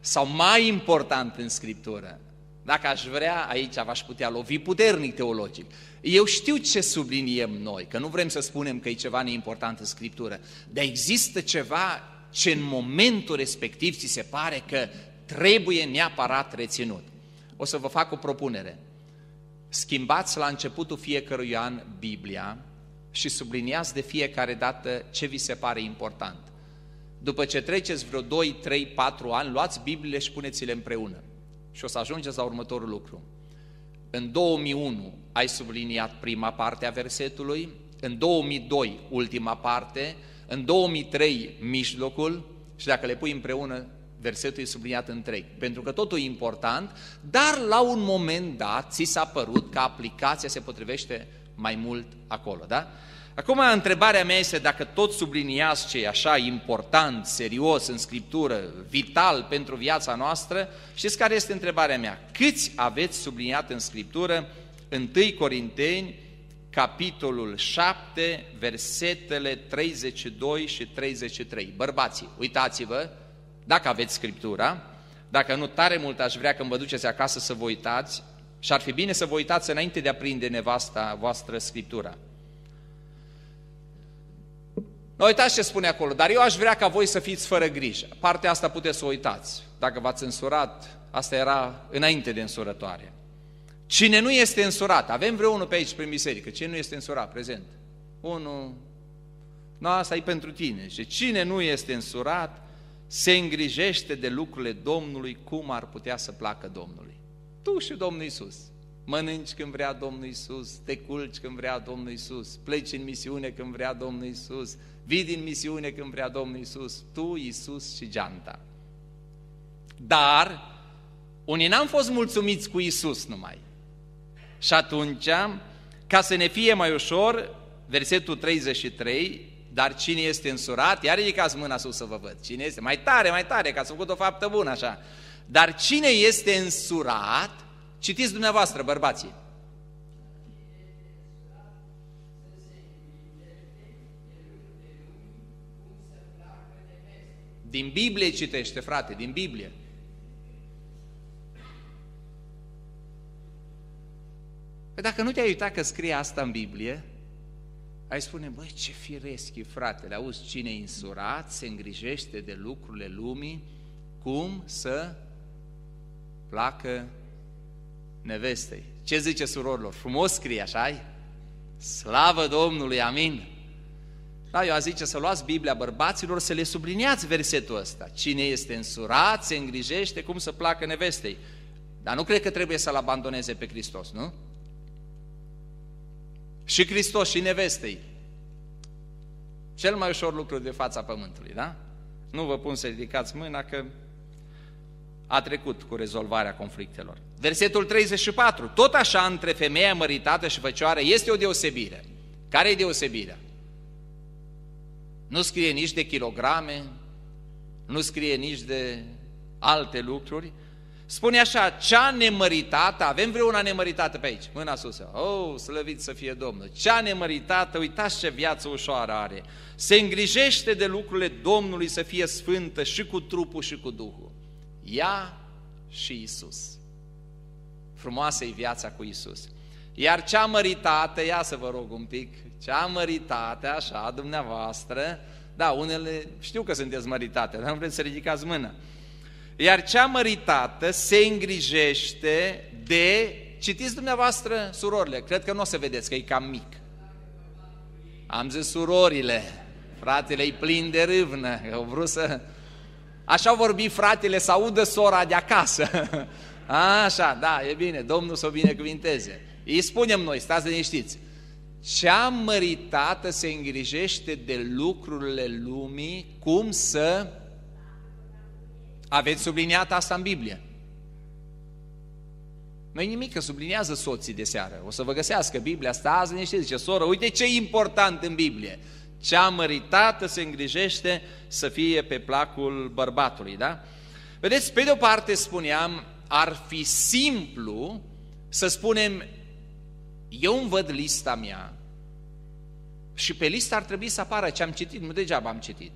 Sau mai important în Scriptură. Dacă aș vrea, aici v-aș putea lovi puternic teologic. Eu știu ce subliniem noi, că nu vrem să spunem că e ceva neimportant în Scriptură, dar există ceva ce în momentul respectiv ți se pare că trebuie neapărat reținut. O să vă fac o propunere. Schimbați la începutul fiecărui an Biblia și subliniați de fiecare dată ce vi se pare important. După ce treceți vreo 2, 3, 4 ani, luați Bibliile și puneți-le împreună. Și o să ajungeți la următorul lucru. În 2001 ai subliniat prima parte a versetului, în 2002 ultima parte, în 2003 mijlocul și dacă le pui împreună, versetul e subliniat întreg. Pentru că totul e important, dar la un moment dat ți s-a părut că aplicația se potrivește mai mult acolo, da? Acum, întrebarea mea este dacă tot subliniați ce e așa important, serios în Scriptură, vital pentru viața noastră, știți care este întrebarea mea? Câți aveți subliniat în Scriptură 1 Corinteni, capitolul 7, versetele 32 și 33? Bărbații, uitați-vă, dacă aveți Scriptura, dacă nu tare mult aș vrea când vă duceți acasă să vă uitați, și ar fi bine să vă uitați înainte de a prinde nevasta voastră Scriptura. Nu uitați ce spune acolo, dar eu aș vrea ca voi să fiți fără grijă. Partea asta puteți să o uitați. Dacă v-ați însurat, asta era înainte de însurătoare. Cine nu este însurat, avem vreunul pe aici, prin biserică, cine nu este însurat, prezent? Unul, nu, asta e pentru tine. Și cine nu este însurat, se îngrijește de lucrurile Domnului, cum ar putea să placă Domnului. Tu și Domnul Isus. Mănânci când vrea Domnul Isus, te culci când vrea Domnul Isus, pleci în misiune când vrea Domnul Isus, vii din misiune când vrea Domnul Isus, tu, Isus și geanta. Dar unii n-am fost mulțumiți cu Isus numai. Și atunci, ca să ne fie mai ușor, versetul 33, dar cine este însurat, iar ridicați mâna sus să vă văd. Cine este? Mai tare, mai tare, că ați făcut o faptă bună așa. Dar cine este însurat, citiți dumneavoastră, bărbații, Din Biblie citește, frate, din Biblie. Păi dacă nu te-ai uitat că scrie asta în Biblie, ai spune, băi, ce firesc e fratele, auzi, cine e însurat, se îngrijește de lucrurile lumii, cum să placă nevestei. Ce zice surorilor? Frumos scrie, așa -i? Slavă Domnului, amin! Da, eu aș zice să luați Biblia bărbaților, să le subliniați versetul ăsta. Cine este însurat, se îngrijește, cum să placă nevestei. Dar nu cred că trebuie să-L abandoneze pe Hristos, nu? Și Hristos și nevestei. Cel mai ușor lucru de fața pământului, da? Nu vă pun să ridicați mâna că a trecut cu rezolvarea conflictelor. Versetul 34. Tot așa, între femeia măritată și făcioară este o deosebire. Care e deosebirea? Nu scrie nici de kilograme, nu scrie nici de alte lucruri. Spune așa, cea nemăritată, avem vreuna nemăritată pe aici, mâna sus. Oh, slăvit să fie Domnul. Cea nemăritată, uitați ce viață ușoară are. Se îngrijește de lucrurile Domnului să fie sfântă și cu trupul și cu Duhul. Ea și Isus. Frumoasă e viața cu Isus. Iar cea măritată, ia să vă rog un pic, cea măritată, așa, dumneavoastră, da, unele știu că sunteți măritate, dar nu vreți să ridicați mâna. Iar cea măritată se îngrijește de, citiți dumneavoastră surorile, cred că nu o să vedeți că e cam mic. Am zis surorile, fratele e plin de râvnă, au vrut să... Așa vorbi fratele să audă sora de acasă. Așa, da, e bine, Domnul să o binecuvinteze. Îi spunem noi, stați liniștiți. Cea măritată se îngrijește de lucrurile lumii, cum să... Aveți subliniat asta în Biblie. Nu nimic, că subliniază soții de seară. O să vă găsească Biblia, stați liniștiți, zice, soră, uite ce e important în Biblie. Cea măritată se îngrijește să fie pe placul bărbatului, da? Vedeți, pe de o parte spuneam, ar fi simplu să spunem, eu îmi văd lista mea și pe listă ar trebui să apară ce am citit, nu degeaba am citit.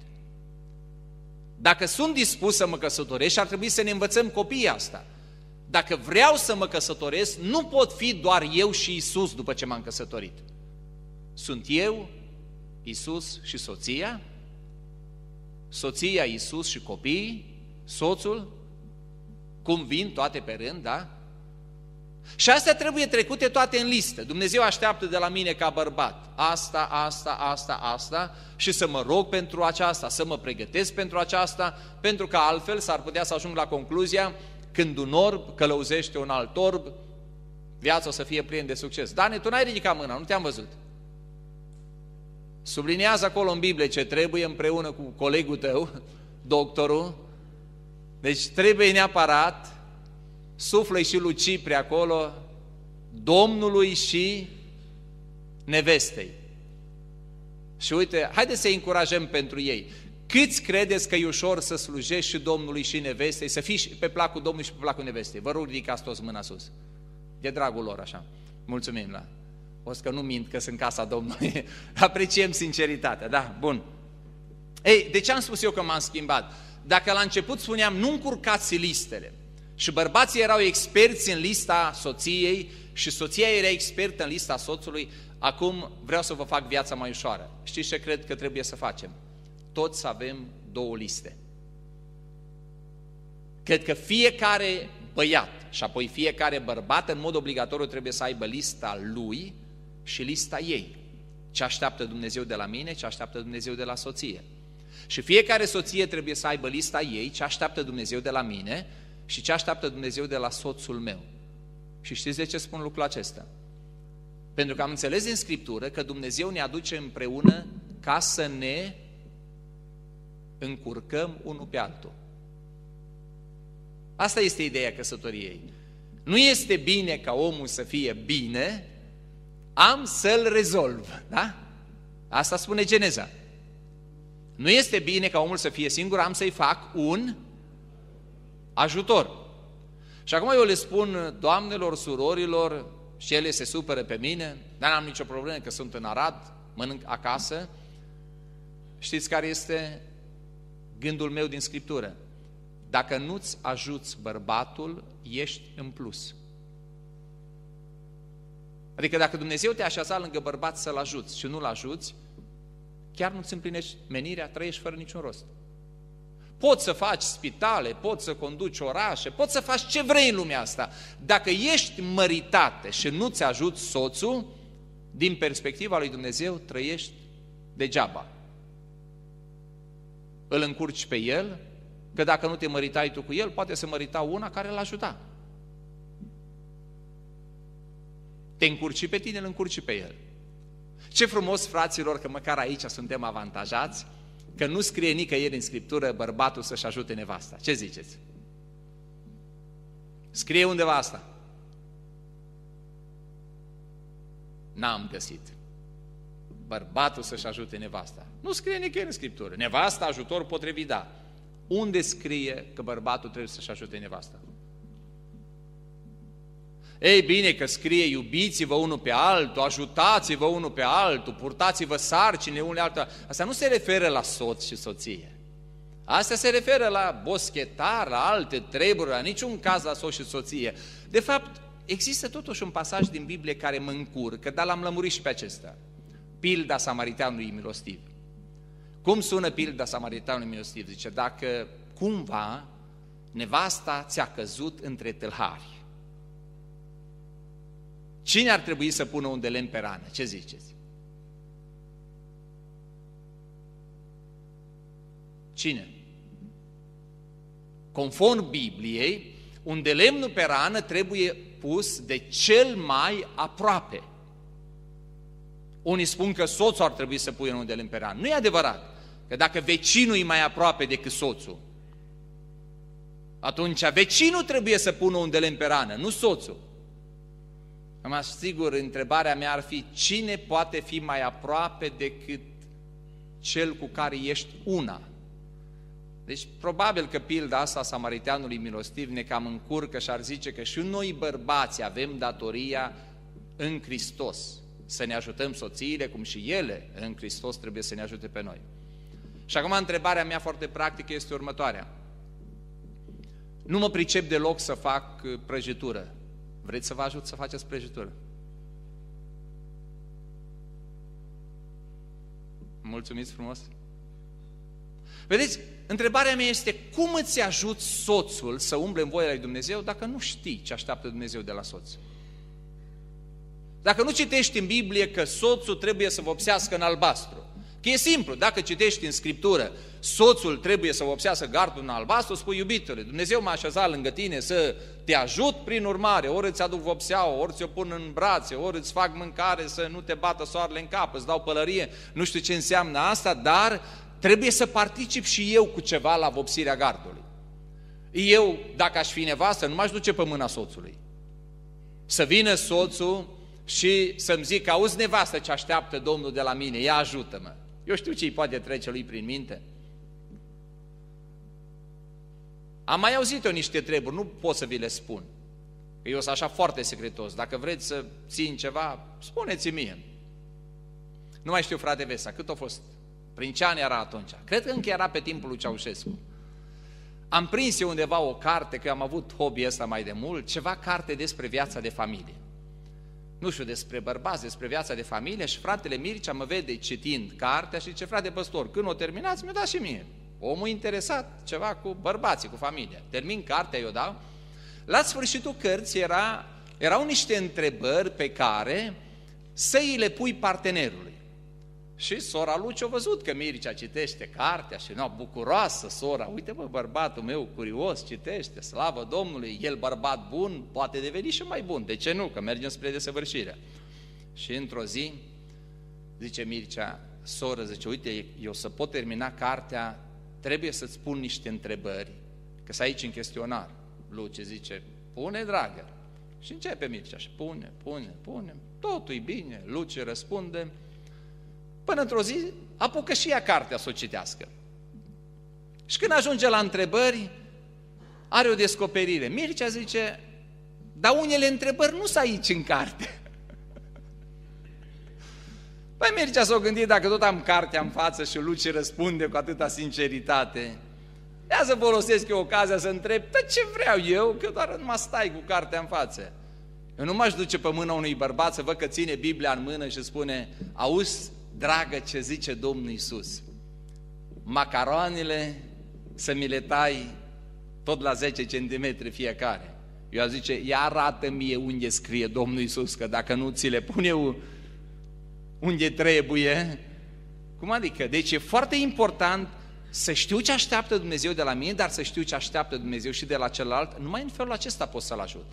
Dacă sunt dispus să mă căsătoresc, ar trebui să ne învățăm copiii asta. Dacă vreau să mă căsătoresc, nu pot fi doar eu și Isus după ce m-am căsătorit. Sunt eu, Isus și soția, soția, Isus și copiii, soțul, cum vin toate pe rând, da? Și astea trebuie trecute toate în listă. Dumnezeu așteaptă de la mine ca bărbat asta, asta, asta, asta și să mă rog pentru aceasta, să mă pregătesc pentru aceasta, pentru că altfel s-ar putea să ajung la concluzia când un orb călăuzește un alt orb, viața o să fie plină de succes. Dane, tu n-ai ridicat mâna, nu te-am văzut. Subliniază acolo în Biblie ce trebuie împreună cu colegul tău, doctorul. Deci trebuie neapărat suflă și lui Cipri acolo, Domnului și nevestei. Și uite, haideți să-i încurajăm pentru ei. Câți credeți că e ușor să slujești și Domnului și nevestei, să fii pe placul Domnului și pe placul nevestei? Vă rog, ridicați toți mâna sus. De dragul lor, așa. Mulțumim la... O să că nu mint că sunt casa Domnului. Apreciem sinceritatea, da, bun. Ei, de ce am spus eu că m-am schimbat? Dacă la început spuneam, nu încurcați listele, și bărbații erau experți în lista soției și soția era expertă în lista soțului, acum vreau să vă fac viața mai ușoară. Știți ce cred că trebuie să facem? Toți să avem două liste. Cred că fiecare băiat și apoi fiecare bărbat în mod obligatoriu trebuie să aibă lista lui și lista ei. Ce așteaptă Dumnezeu de la mine, ce așteaptă Dumnezeu de la soție. Și fiecare soție trebuie să aibă lista ei, ce așteaptă Dumnezeu de la mine și ce așteaptă Dumnezeu de la soțul meu. Și știți de ce spun lucrul acesta? Pentru că am înțeles din Scriptură că Dumnezeu ne aduce împreună ca să ne încurcăm unul pe altul. Asta este ideea căsătoriei. Nu este bine ca omul să fie bine, am să-l rezolv, da? Asta spune Geneza. Nu este bine ca omul să fie singur, am să-i fac un ajutor. Și acum eu le spun doamnelor, surorilor, și ele se supără pe mine, dar n-am nicio problemă că sunt în Arad, mănânc acasă. Știți care este gândul meu din Scriptură? Dacă nu-ți ajuți bărbatul, ești în plus. Adică dacă Dumnezeu te așeza lângă bărbat să-l ajuți și nu-l ajuți, chiar nu-ți împlinești menirea, trăiești fără niciun rost. Poți să faci spitale, poți să conduci orașe, poți să faci ce vrei în lumea asta. Dacă ești măritate și nu-ți ajuți soțul, din perspectiva lui Dumnezeu trăiești degeaba. Îl încurci pe el, că dacă nu te măritai tu cu el, poate să mărita una care îl ajuta. Te încurci pe tine, îl încurci pe el. Ce frumos, fraților, că măcar aici suntem avantajați, că nu scrie nicăieri în Scriptură bărbatul să-și ajute nevasta. Ce ziceți? Scrie undeva asta. N-am găsit. Bărbatul să-și ajute nevasta. Nu scrie nicăieri în Scriptură. Nevasta, ajutor potrivit, da. Unde scrie că bărbatul trebuie să-și ajute nevasta? Ei bine că scrie iubiți-vă unul pe altul, ajutați-vă unul pe altul, purtați-vă sarcine unul altul. Asta nu se referă la soț și soție. Asta se referă la boschetar, la alte treburi, la niciun caz la soț și soție. De fapt, există totuși un pasaj din Biblie care mă încurcă, dar l-am lămurit și pe acesta. Pilda Samariteanului milostiv. Cum sună pilda Samariteanului milostiv? Zice, dacă cumva nevasta ți-a căzut între tâlhari, Cine ar trebui să pună un de lemn pe rană? Ce ziceți? Cine? Conform Bibliei, un de lemn pe rană trebuie pus de cel mai aproape. Unii spun că soțul ar trebui să pună un de lemn pe rană. Nu e adevărat. Că dacă vecinul e mai aproape decât soțul, atunci vecinul trebuie să pună un de lemn pe rană, nu soțul. Am sigur, întrebarea mea ar fi, cine poate fi mai aproape decât cel cu care ești una? Deci, probabil că pilda asta samariteanului milostiv ne cam încurcă și ar zice că și noi bărbați avem datoria în Hristos să ne ajutăm soțiile, cum și ele în Hristos trebuie să ne ajute pe noi. Și acum întrebarea mea foarte practică este următoarea. Nu mă pricep deloc să fac prăjitură. Vreți să vă ajut să faceți prăjitură? Mulțumiți frumos! Vedeți, întrebarea mea este cum îți ajut soțul să umble în voia lui Dumnezeu dacă nu știi ce așteaptă Dumnezeu de la soț? Dacă nu citești în Biblie că soțul trebuie să vopsească în albastru, Că e simplu, dacă citești în Scriptură, soțul trebuie să vopsească gardul în albastru, spui, iubitule, Dumnezeu m-a așezat lângă tine să te ajut, prin urmare, ori îți aduc vopseaua, ori ți-o pun în brațe, ori îți fac mâncare să nu te bată soarele în cap, îți dau pălărie, nu știu ce înseamnă asta, dar trebuie să particip și eu cu ceva la vopsirea gardului. Eu, dacă aș fi nevastă, nu m-aș duce pe mâna soțului. Să vină soțul și să-mi zic, auzi nevastă ce așteaptă Domnul de la mine, ia ajută-mă. Eu știu ce îi poate trece lui prin minte. Am mai auzit eu niște treburi, nu pot să vi le spun. Eu sunt așa foarte secretos. Dacă vreți să țin ceva, spuneți mie. Nu mai știu, frate Vesa, cât a fost? Prin ce an era atunci? Cred că încă era pe timpul lui Ceaușescu. Am prins eu undeva o carte, că am avut hobby ăsta mai de mult, ceva carte despre viața de familie nu știu, despre bărbați, despre viața de familie și fratele Mircea mă vede citind cartea și zice, frate păstor, când o terminați, mi-o dați și mie. Omul interesat, ceva cu bărbații, cu familia. Termin cartea, eu dau. La sfârșitul cărții era, erau niște întrebări pe care să îi le pui partenerului. Și sora lui a văzut că Mircea citește cartea și nu, bucuroasă sora, uite bă, bărbatul meu curios citește, slavă Domnului, el bărbat bun, poate deveni și mai bun, de ce nu, că mergem spre desăvârșire. Și într-o zi, zice Mircea, soră, zice, uite, eu să pot termina cartea, trebuie să-ți pun niște întrebări, că să aici în chestionar. Luce zice, pune, dragă. Și începe Mircea și pune, pune, pune, totul e bine, Luce răspunde, Până într-o zi apucă și ea cartea să o citească. Și când ajunge la întrebări, are o descoperire. Mircea zice, dar unele întrebări nu sunt aici în carte. Păi Mircea s-a gândit, dacă tot am cartea în față și Luci răspunde cu atâta sinceritate, ia să folosesc eu ocazia să întreb, pe ce vreau eu, că doar nu mă stai cu cartea în față. Eu nu m-aș duce pe mâna unui bărbat să văd că ține Biblia în mână și spune, auzi, dragă, ce zice Domnul Iisus, macaroanele să mi le tai tot la 10 cm fiecare. Eu aș zice, ia arată mie unde scrie Domnul Iisus, că dacă nu ți le pun eu unde trebuie, cum adică? Deci e foarte important să știu ce așteaptă Dumnezeu de la mine, dar să știu ce așteaptă Dumnezeu și de la celălalt, numai în felul acesta pot să-l ajut.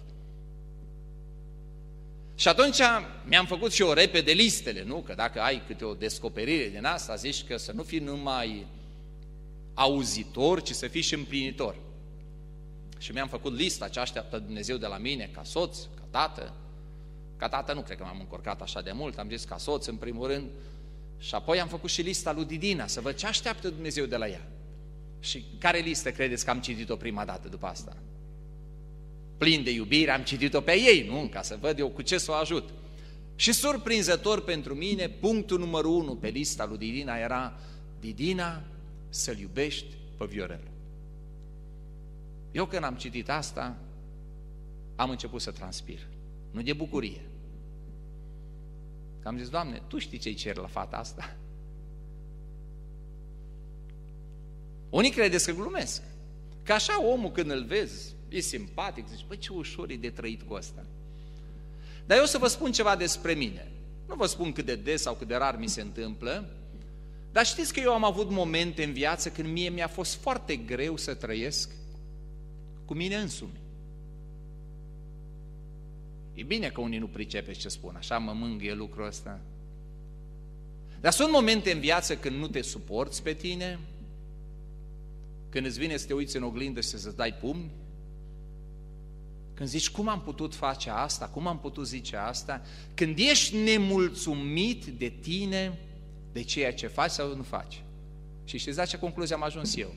Și atunci mi-am făcut și eu repede listele, nu? Că dacă ai câte o descoperire din asta, zici că să nu fii numai auzitor, ci să fii și împlinitor. Și mi-am făcut lista ce așteaptă Dumnezeu de la mine, ca soț, ca tată. Ca tată nu cred că m-am încurcat așa de mult, am zis ca soț în primul rând. Și apoi am făcut și lista lui Didina, să văd ce așteaptă Dumnezeu de la ea. Și care listă credeți că am citit-o prima dată după asta? Plin de iubire, am citit-o pe ei, nu? Ca să văd eu cu ce să o ajut. Și surprinzător pentru mine, punctul numărul unu pe lista lui Didina era Didina, să-l iubești pe Viorel. Eu când am citit asta, am început să transpir. Nu de bucurie. Că am zis, Doamne, Tu știi ce-i cer la fata asta? Unii credeți că glumesc. Că așa omul când îl vezi, e simpatic, zici, băi, ce ușor e de trăit cu asta. Dar eu să vă spun ceva despre mine. Nu vă spun cât de des sau cât de rar mi se întâmplă, dar știți că eu am avut momente în viață când mie mi-a fost foarte greu să trăiesc cu mine însumi. E bine că unii nu pricepe ce spun, așa mă mângâie lucrul ăsta. Dar sunt momente în viață când nu te suporți pe tine, când îți vine să te uiți în oglindă și să-ți dai pumni, când zici cum am putut face asta, cum am putut zice asta, când ești nemulțumit de tine, de ceea ce faci sau nu faci. Și știți la ce concluzie am ajuns eu?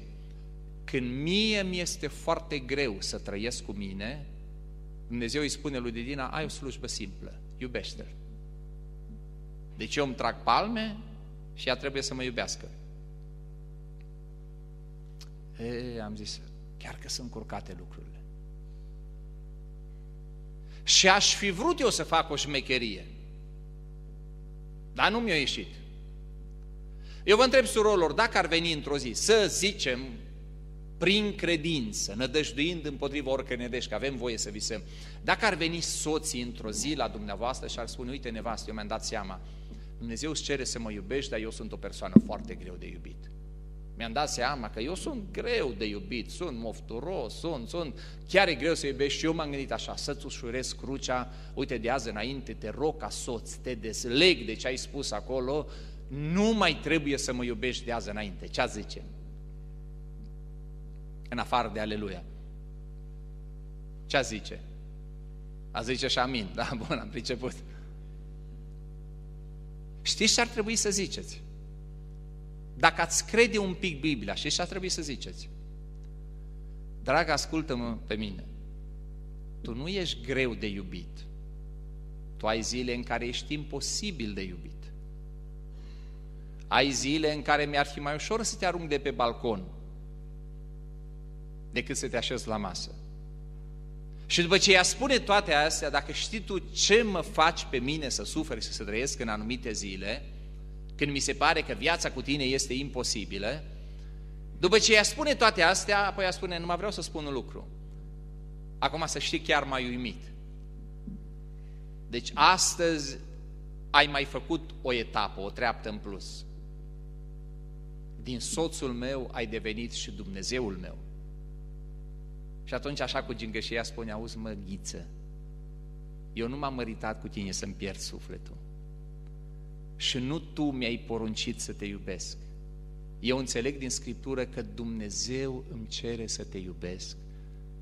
Când mie mi este foarte greu să trăiesc cu mine, Dumnezeu îi spune lui Didina, ai o slujbă simplă, iubește-l. Deci eu îmi trag palme și ea trebuie să mă iubească. E, am zis, chiar că sunt curcate lucrurile. Și aș fi vrut eu să fac o șmecherie, dar nu mi-a ieșit. Eu vă întreb, surorilor, dacă ar veni într-o zi, să zicem, prin credință, nădăjduind împotriva oricărei nădejde, că avem voie să visăm, dacă ar veni soții într-o zi la dumneavoastră și ar spune, uite nevastă, eu mi-am dat seama, Dumnezeu îți cere să mă iubești, dar eu sunt o persoană foarte greu de iubit. Mi-am dat seama că eu sunt greu de iubit, sunt mofturos, sunt, sunt, chiar e greu să iubești și eu m-am gândit așa, să-ți ușurez crucea, uite de azi înainte, te rog ca soț, te desleg de ce ai spus acolo, nu mai trebuie să mă iubești de azi înainte. Ce zice? În afară de aleluia. Ce zice? A zice și amin. Da, bun, am priceput. Știți ce ar trebui să ziceți? Dacă ați crede un pic Biblia, și ce ar trebui să ziceți? Dragă, ascultă-mă pe mine. Tu nu ești greu de iubit. Tu ai zile în care ești imposibil de iubit. Ai zile în care mi-ar fi mai ușor să te arunc de pe balcon decât să te așezi la masă. Și după ce ea spune toate astea, dacă știi tu ce mă faci pe mine să suferi și să trăiesc în anumite zile, când mi se pare că viața cu tine este imposibilă, după ce ea spune toate astea, apoi ea spune, nu mai vreau să spun un lucru. Acum să știi chiar mai uimit. Deci astăzi ai mai făcut o etapă, o treaptă în plus din soțul meu ai devenit și Dumnezeul meu. Și atunci așa cu gingășia spune, auzi mă, ghiță, eu nu m-am măritat cu tine să-mi pierd sufletul. Și nu tu mi-ai poruncit să te iubesc. Eu înțeleg din Scriptură că Dumnezeu îmi cere să te iubesc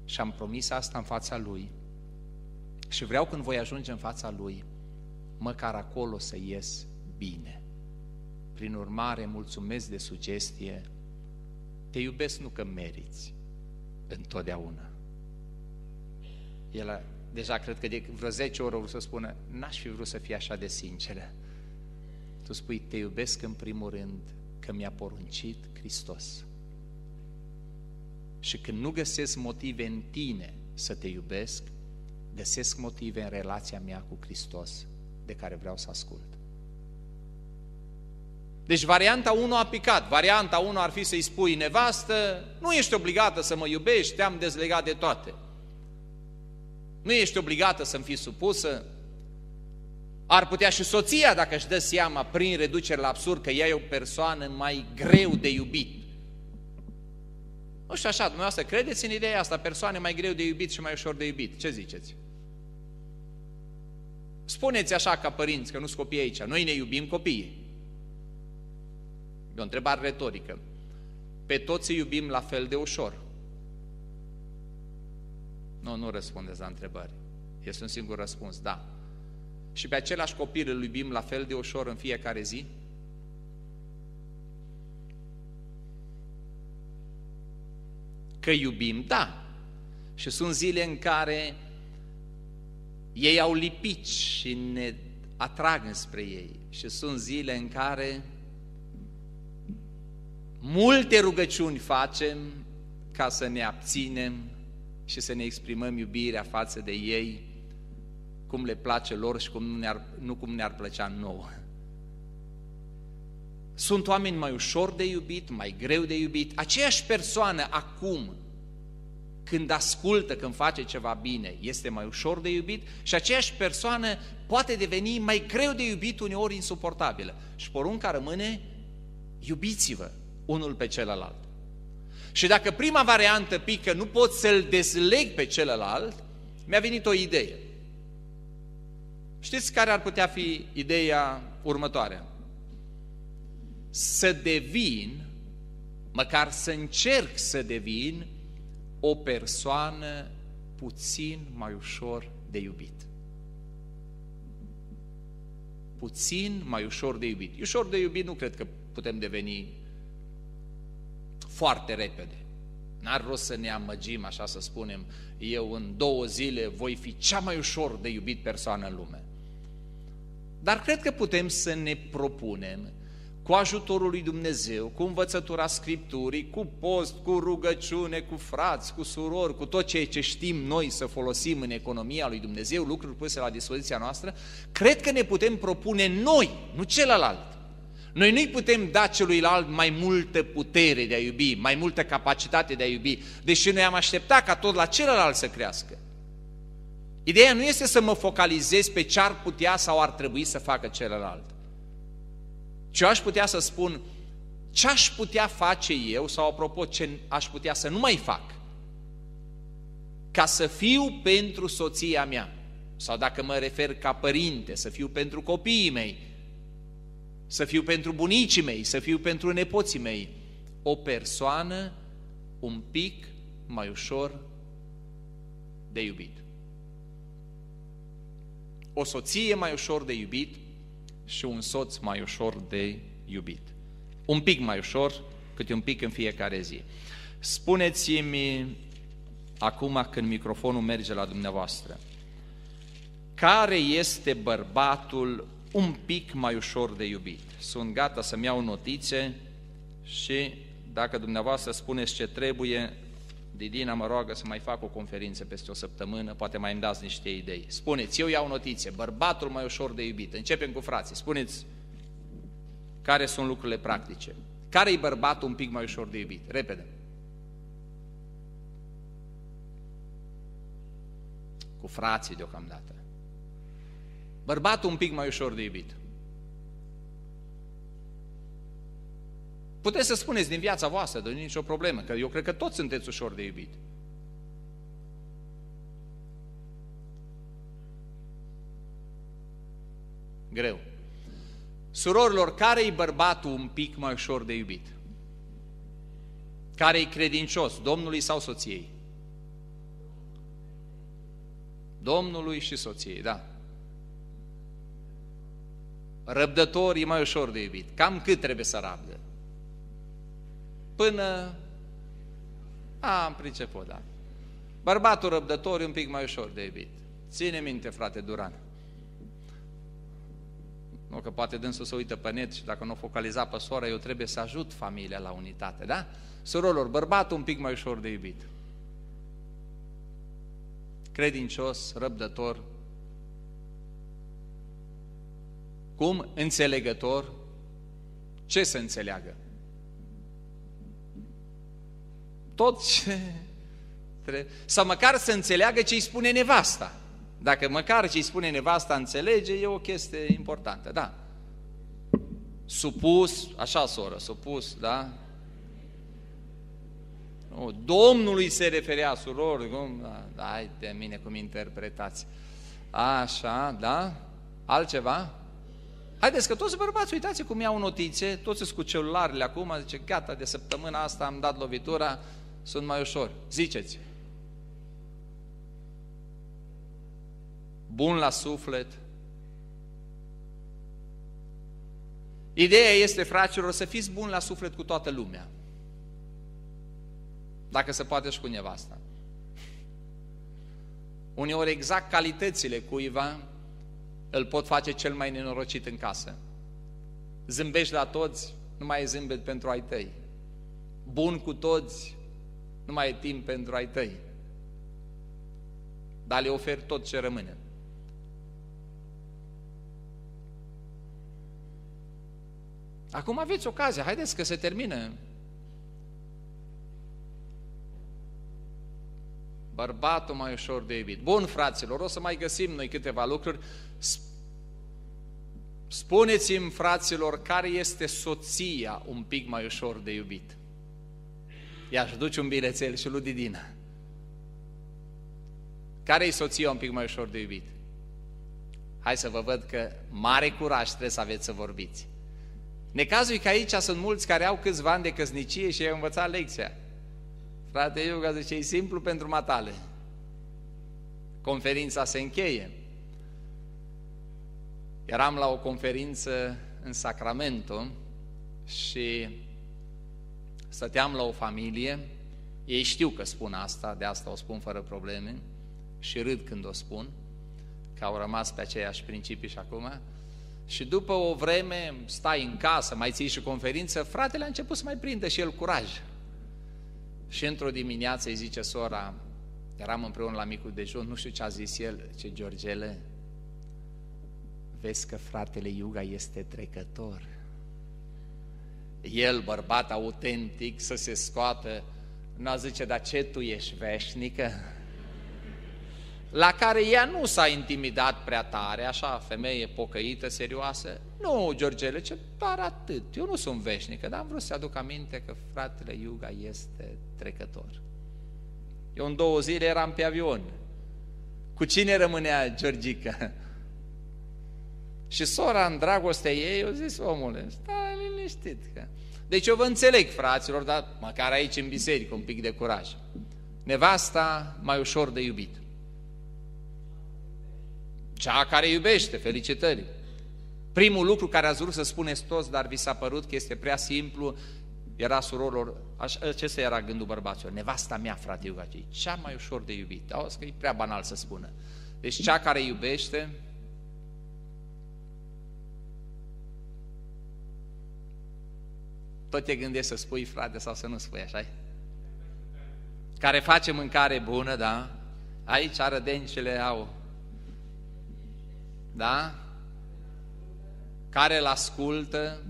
și am promis asta în fața Lui și vreau când voi ajunge în fața Lui, măcar acolo să ies bine. Prin urmare, mulțumesc de sugestie, te iubesc nu că meriți, întotdeauna. El deja cred că de vreo 10 ori o să spună, n-aș fi vrut să fie așa de sinceră. Tu spui, te iubesc în primul rând că mi-a poruncit Hristos. Și când nu găsesc motive în tine să te iubesc, găsesc motive în relația mea cu Hristos de care vreau să ascult. Deci varianta 1 a picat. Varianta 1 ar fi să-i spui nevastă, nu ești obligată să mă iubești, te-am dezlegat de toate. Nu ești obligată să-mi fii supusă. Ar putea și soția, dacă își dă seama prin reducere la absurd, că ea e o persoană mai greu de iubit. Nu știu așa, dumneavoastră, credeți în ideea asta, persoane mai greu de iubit și mai ușor de iubit? Ce ziceți? Spuneți așa ca părinți, că nu sunt copii aici, noi ne iubim copiii. E o întrebare retorică. Pe toți îi iubim la fel de ușor. Nu, nu răspundeți la întrebări. Este un singur răspuns, da. Și pe același copil îl iubim la fel de ușor în fiecare zi? Că iubim, da. Și sunt zile în care ei au lipit și ne atrag spre ei. Și sunt zile în care multe rugăciuni facem ca să ne abținem și să ne exprimăm iubirea față de ei, cum le place lor și cum nu, ne-ar, nu cum ne-ar plăcea nouă. Sunt oameni mai ușor de iubit, mai greu de iubit. Aceeași persoană acum, când ascultă, când face ceva bine, este mai ușor de iubit și aceeași persoană poate deveni mai greu de iubit, uneori insuportabilă. Și porunca rămâne, iubiți-vă unul pe celălalt. Și dacă prima variantă pică, nu pot să-l dezleg pe celălalt, mi-a venit o idee. Știți care ar putea fi ideea următoare? Să devin, măcar să încerc să devin, o persoană puțin mai ușor de iubit. Puțin mai ușor de iubit. Ușor de iubit nu cred că putem deveni foarte repede. N-ar rost să ne amăgim, așa să spunem, eu în două zile voi fi cea mai ușor de iubit persoană în lume. Dar cred că putem să ne propunem cu ajutorul lui Dumnezeu, cu învățătura Scripturii, cu post, cu rugăciune, cu frați, cu surori, cu tot ceea ce știm noi să folosim în economia lui Dumnezeu, lucruri puse la dispoziția noastră, cred că ne putem propune noi, nu celălalt, noi nu-i putem da celuilalt mai multă putere de a iubi, mai multă capacitate de a iubi, deși noi am așteptat ca tot la celălalt să crească. Ideea nu este să mă focalizez pe ce ar putea sau ar trebui să facă celălalt. ci eu aș putea să spun ce aș putea face eu sau apropo ce aș putea să nu mai fac ca să fiu pentru soția mea sau dacă mă refer ca părinte, să fiu pentru copiii mei, să fiu pentru bunicii mei, să fiu pentru nepoții mei, o persoană un pic mai ușor de iubit. O soție mai ușor de iubit și un soț mai ușor de iubit. Un pic mai ușor, câte un pic în fiecare zi. Spuneți-mi acum când microfonul merge la dumneavoastră, care este bărbatul un pic mai ușor de iubit. Sunt gata să-mi iau notițe și dacă dumneavoastră spuneți ce trebuie, Didina mă roagă să mai fac o conferință peste o săptămână, poate mai îmi dați niște idei. Spuneți, eu iau notițe, bărbatul mai ușor de iubit. Începem cu frații, spuneți care sunt lucrurile practice. Care e bărbatul un pic mai ușor de iubit? Repede. Cu frații deocamdată. Bărbatul un pic mai ușor de iubit. Puteți să spuneți din viața voastră, nu e nicio problemă, că eu cred că toți sunteți ușor de iubit. Greu. Surorilor, care e bărbatul un pic mai ușor de iubit? Care e credincios, Domnului sau soției? Domnului și soției, da. Răbdător e mai ușor de iubit. Cam cât trebuie să rabdă? Până... A, am priceput, da. Bărbatul răbdător e un pic mai ușor de iubit. Ține minte, frate Duran. Nu că poate dânsul să uită pe net și dacă nu o focaliza pe sora, eu trebuie să ajut familia la unitate, da? Surorilor, bărbatul un pic mai ușor de iubit. credincios, răbdător, cum înțelegător, ce să înțeleagă? Tot ce trebuie. Sau măcar să înțeleagă ce îi spune nevasta. Dacă măcar ce îi spune nevasta înțelege, e o chestie importantă, da. Supus, așa soră, supus, da? Nu, Domnului se referea, surori, cum? Da, hai de mine cum interpretați. Așa, da? Altceva? Haideți că toți bărbați, uitați cum iau notițe, toți sunt cu celularele acum, zice, gata, de săptămâna asta am dat lovitura, sunt mai ușor. Ziceți. Bun la suflet. Ideea este, fraților, să fiți buni la suflet cu toată lumea. Dacă se poate și cu nevasta. Uneori exact calitățile cuiva îl pot face cel mai nenorocit în casă. Zâmbești la toți, nu mai e zâmbet pentru ai tăi. Bun cu toți, nu mai e timp pentru ai tăi. Dar le oferi tot ce rămâne. Acum aveți ocazia, haideți că se termină. Bărbatul mai ușor de iubit. Bun, fraților, o să mai găsim noi câteva lucruri. Spuneți-mi, fraților, care este soția un pic mai ușor de iubit? I-aș duce un bilețel și lui Didina. Care e soția un pic mai ușor de iubit? Hai să vă văd că mare curaj trebuie să aveți să vorbiți. Necazul e că aici sunt mulți care au câțiva ani de căsnicie și au învățat lecția. Frate Iuga zice, e simplu pentru matale. Conferința se încheie. Eram la o conferință în Sacramento și stăteam la o familie, ei știu că spun asta, de asta o spun fără probleme și râd când o spun, că au rămas pe aceeași principii și acum, și după o vreme stai în casă, mai ții și conferință, fratele a început să mai prindă și el curaj. Și într-o dimineață îi zice sora, eram împreună la micul dejun, nu știu ce a zis el, ce Georgele, vezi că fratele Iuga este trecător. El, bărbat autentic, să se scoată, nu a zice, dar ce tu ești veșnică? La care ea nu s-a intimidat prea tare, așa, femeie pocăită, serioasă. Nu, Georgele, ce doar atât. Eu nu sunt veșnică, dar am vrut să aduc aminte că fratele Iuga este trecător. Eu în două zile eram pe avion. Cu cine rămânea Georgica? Și sora în dragostea ei, eu zis, omule, stai liniștit. Că... Deci eu vă înțeleg, fraților, dar măcar aici în biserică, un pic de curaj. Nevasta mai ușor de iubit. Cea care iubește, felicitări. Primul lucru care ați vrut să spuneți toți, dar vi s-a părut că este prea simplu, era surorilor, acesta era gândul bărbaților, nevasta mea, frate Iugace, cea mai ușor de iubit. Auzi că e prea banal să spună. Deci cea care iubește, tot te gândești să spui, frate, sau să nu spui, așa Care face mâncare bună, da? Aici arădencele au. Da? Care îl ascultă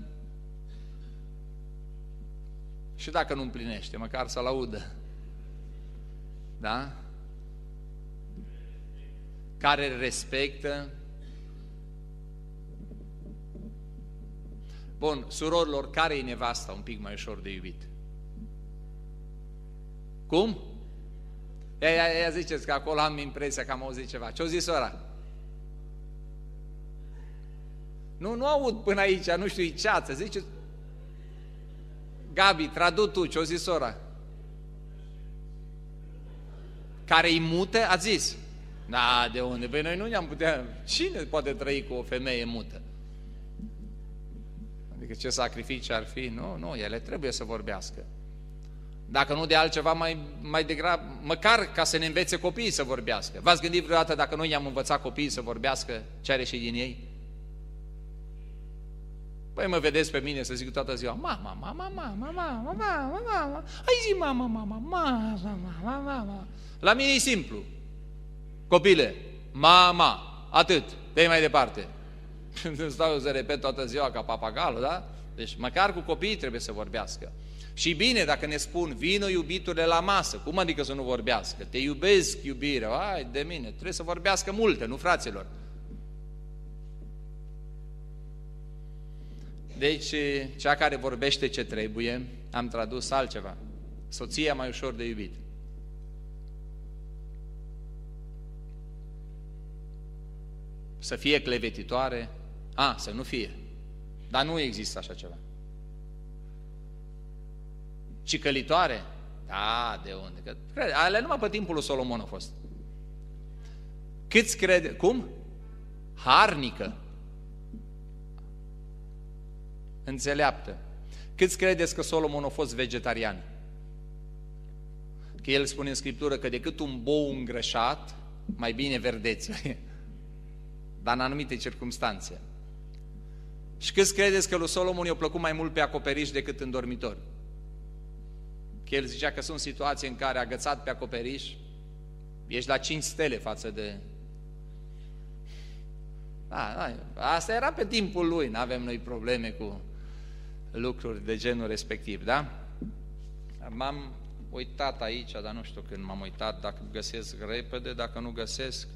și dacă nu împlinește, măcar să-l audă. Da? Care îl respectă Bun, surorilor, care e nevasta un pic mai ușor de iubit? Cum? Ia, ia, ia ziceți că acolo am impresia că am auzit ceva. Ce-o zis ora? Nu, nu aud până aici, nu știu, e ceață. Zice, Gabi, tradu tu, ce-o zis ora? Care-i mută, a zis. Da, de unde? Păi noi nu ne-am putea... Cine poate trăi cu o femeie mută? Adică ce sacrificii ar fi? Nu, nu, ele trebuie să vorbească. Dacă nu de altceva, mai, mai degrabă, măcar ca să ne învețe copiii să vorbească. V-ați gândit vreodată dacă noi i-am învățat copiii să vorbească, ce are și din ei? Păi mă vedeți pe mine să zic toată ziua, mama, mama, mama, mama, mama, mama, hai zi mama, mama, mama, mama, mama. La mine e simplu. Copile, mama, atât, de mai departe. Stau să repet toată ziua ca papagalul, da? Deci măcar cu copiii trebuie să vorbească. Și bine dacă ne spun, vină iubiturile la masă, cum adică să nu vorbească? Te iubesc, iubire, ai de mine, trebuie să vorbească multe, nu fraților? Deci, cea care vorbește ce trebuie, am tradus altceva. Soția mai ușor de iubit. Să fie clevetitoare, a, să nu fie. Dar nu există așa ceva. Cicălitoare? Da, de unde? Că, crede, ale numai pe timpul lui Solomon au fost. Câți crede? Cum? Harnică. Înțeleaptă. Câți credeți că Solomon a fost vegetarian? Că el spune în Scriptură că decât un bou îngrășat, mai bine verdețe. Dar în anumite circunstanțe. Și câți credeți că lui Solomon i-a plăcut mai mult pe acoperiș decât în dormitor? Că el zicea că sunt situații în care agățat pe acoperiș, ești la 5 stele față de... Da, da, asta era pe timpul lui, nu avem noi probleme cu lucruri de genul respectiv, da? M-am uitat aici, dar nu știu când m-am uitat, dacă găsesc repede, dacă nu găsesc,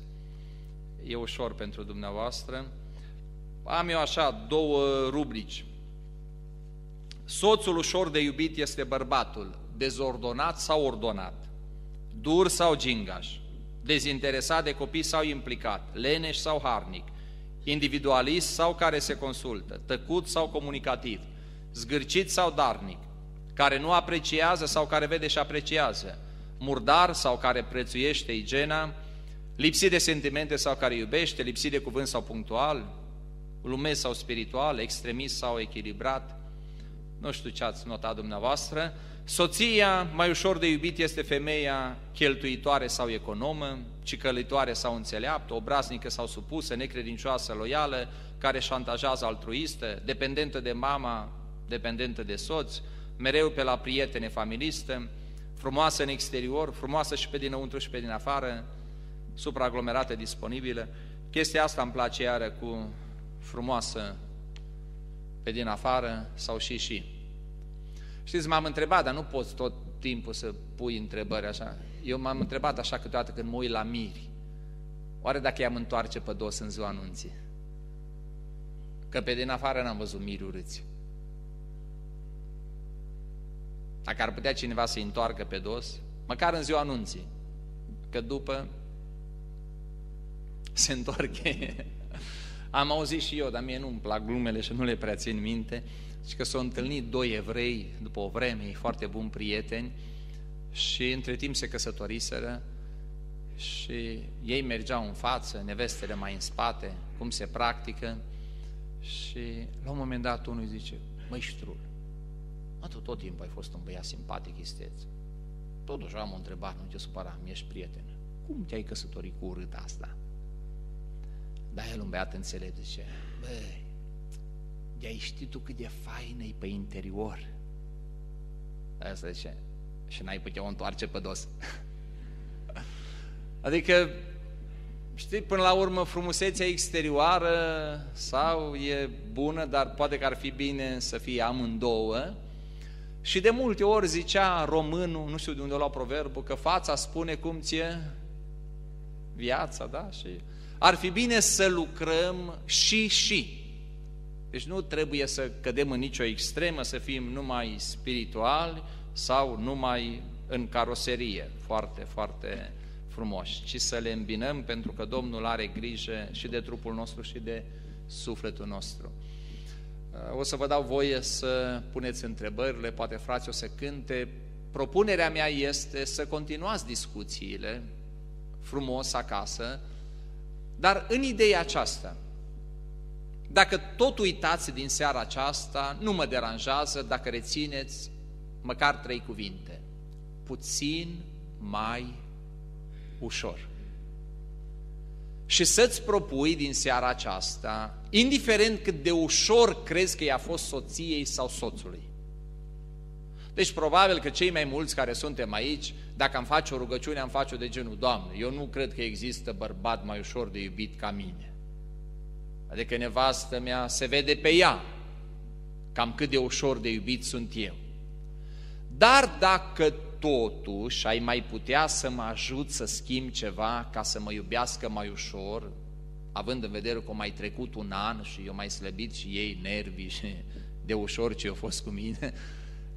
e ușor pentru dumneavoastră. Am eu așa două rubrici. Soțul ușor de iubit este bărbatul, dezordonat sau ordonat, dur sau gingaș, dezinteresat de copii sau implicat, leneș sau harnic, individualist sau care se consultă, tăcut sau comunicativ, zgârcit sau darnic, care nu apreciază sau care vede și apreciază, murdar sau care prețuiește igiena, lipsit de sentimente sau care iubește, lipsit de cuvânt sau punctual, lumesc sau spiritual, extremist sau echilibrat, nu știu ce ați notat dumneavoastră, soția mai ușor de iubit este femeia cheltuitoare sau economă, cicălitoare sau înțeleaptă, obraznică sau supusă, necredincioasă, loială, care șantajează altruistă, dependentă de mama, dependentă de soț, mereu pe la prietene familistă, frumoasă în exterior, frumoasă și pe dinăuntru și pe din afară, supraaglomerată disponibilă. Chestia asta îmi place iară cu frumoasă pe din afară sau și și. Știți, m-am întrebat, dar nu poți tot timpul să pui întrebări așa. Eu m-am întrebat așa câteodată când mă uit la miri. Oare dacă i-am întoarce pe dos în ziua anunții? Că pe din afară n-am văzut miri urâți. Dacă ar putea cineva să-i întoarcă pe dos, măcar în ziua anunții, că după se întoarce. Am auzit și eu, dar mie nu-mi plac glumele și nu le prea țin minte, și că s-au întâlnit doi evrei după o vreme, foarte buni prieteni, și între timp se căsătoriseră și ei mergeau în față, nevestele mai în spate, cum se practică, și la un moment dat unul zice, măi ștrul, mă, tu tot timpul ai fost un băiat simpatic, isteț. Totuși am o întrebare, nu te supăra, mi-ești prieten. Cum te-ai căsătorit cu urât asta? Dar el un băiat înțelept zice, băi, de-ai ști tu cât de faină e pe interior. Asta zice, și n-ai putea o întoarce pe dos. adică, știi, până la urmă frumusețea exterioară sau e bună, dar poate că ar fi bine să fie amândouă. Și de multe ori zicea românul, nu știu de unde o lua proverbul, că fața spune cum ție viața, da? Și ar fi bine să lucrăm și și. Deci nu trebuie să cădem în nicio extremă, să fim numai spirituali sau numai în caroserie, foarte, foarte frumoși, ci să le îmbinăm pentru că Domnul are grijă și de trupul nostru și de sufletul nostru. O să vă dau voie să puneți întrebările, poate frații o să cânte. Propunerea mea este să continuați discuțiile frumos acasă, dar în ideea aceasta, dacă tot uitați din seara aceasta, nu mă deranjează dacă rețineți măcar trei cuvinte. Puțin mai ușor. Și să-ți propui din seara aceasta, indiferent cât de ușor crezi că i-a fost soției sau soțului, Deci probabil că cei mai mulți care suntem aici, dacă am face o rugăciune, am face-o de genul, Doamne, eu nu cred că există bărbat mai ușor de iubit ca mine. Adică nevastă mea se vede pe ea, cam cât de ușor de iubit sunt eu. Dar dacă totuși ai mai putea să mă ajut să schimb ceva ca să mă iubească mai ușor, având în vedere că mai trecut un an și eu mai slăbit și ei nervii și de ușor ce au fost cu mine,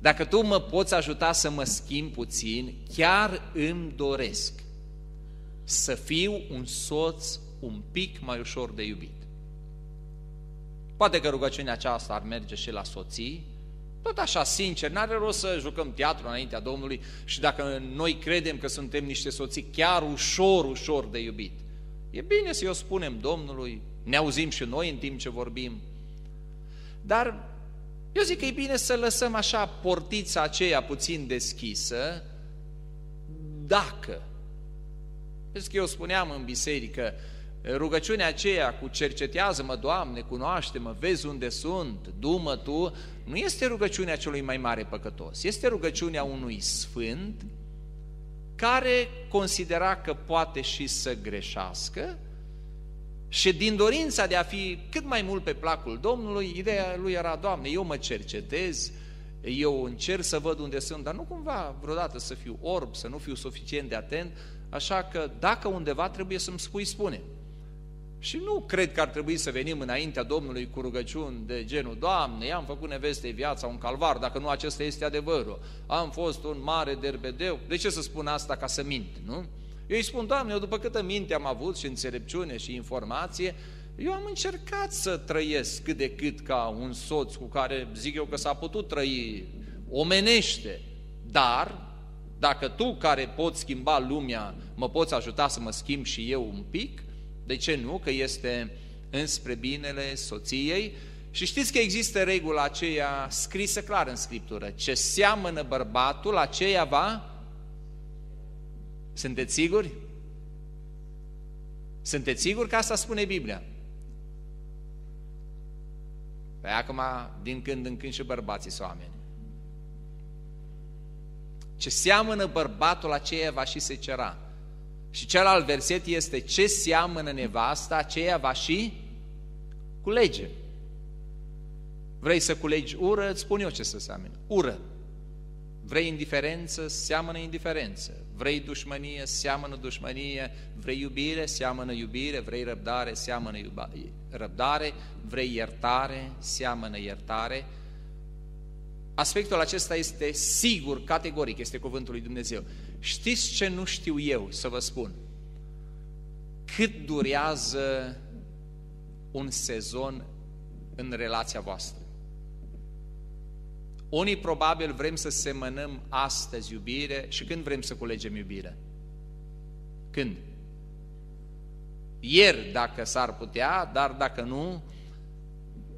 dacă tu mă poți ajuta să mă schimb puțin, chiar îmi doresc să fiu un soț un pic mai ușor de iubit. Poate că rugăciunea aceasta ar merge și la soții, tot așa, sincer, n-are rost să jucăm teatru înaintea Domnului și dacă noi credem că suntem niște soții chiar ușor, ușor de iubit. E bine să-i o spunem Domnului, ne auzim și noi în timp ce vorbim, dar eu zic că e bine să lăsăm așa portița aceea puțin deschisă, dacă, pentru că eu spuneam în biserică, Rugăciunea aceea cu cercetează-mă, Doamne, cunoaște-mă, vezi unde sunt, du-mă Tu, nu este rugăciunea celui mai mare păcătos, este rugăciunea unui sfânt care considera că poate și să greșească și din dorința de a fi cât mai mult pe placul Domnului, ideea lui era, Doamne, eu mă cercetez, eu încerc să văd unde sunt, dar nu cumva vreodată să fiu orb, să nu fiu suficient de atent, așa că dacă undeva trebuie să-mi spui, spune. Și nu cred că ar trebui să venim înaintea Domnului cu rugăciuni de genul Doamne, i-am făcut neveste viața un calvar, dacă nu acesta este adevărul. Am fost un mare derbedeu. De ce să spun asta ca să mint, nu? Eu îi spun, Doamne, eu după câtă minte am avut și înțelepciune și informație, eu am încercat să trăiesc cât de cât ca un soț cu care zic eu că s-a putut trăi omenește, dar dacă tu care poți schimba lumea mă poți ajuta să mă schimb și eu un pic, de ce nu? Că este înspre binele soției. Și știți că există regula aceea scrisă clar în Scriptură. Ce seamănă bărbatul, aceea va... Sunteți siguri? Sunteți siguri că asta spune Biblia? Păi acum, din când în când și bărbații sunt oameni. Ce seamănă bărbatul, aceea va și se cera. Și celălalt verset este ce seamănă nevasta, aceea va și culege. Vrei să culegi ură, îți spun eu ce să seamănă. Ură. Vrei indiferență, seamănă indiferență. Vrei dușmănie, seamănă dușmănie. Vrei iubire, seamănă iubire. Vrei răbdare, seamănă răbdare. Vrei iertare, seamănă iertare. Aspectul acesta este sigur, categoric, este cuvântul lui Dumnezeu. Știți ce nu știu eu să vă spun? Cât durează un sezon în relația voastră? Unii probabil vrem să semănăm astăzi iubire și când vrem să culegem iubire? Când? Ieri, dacă s-ar putea, dar dacă nu,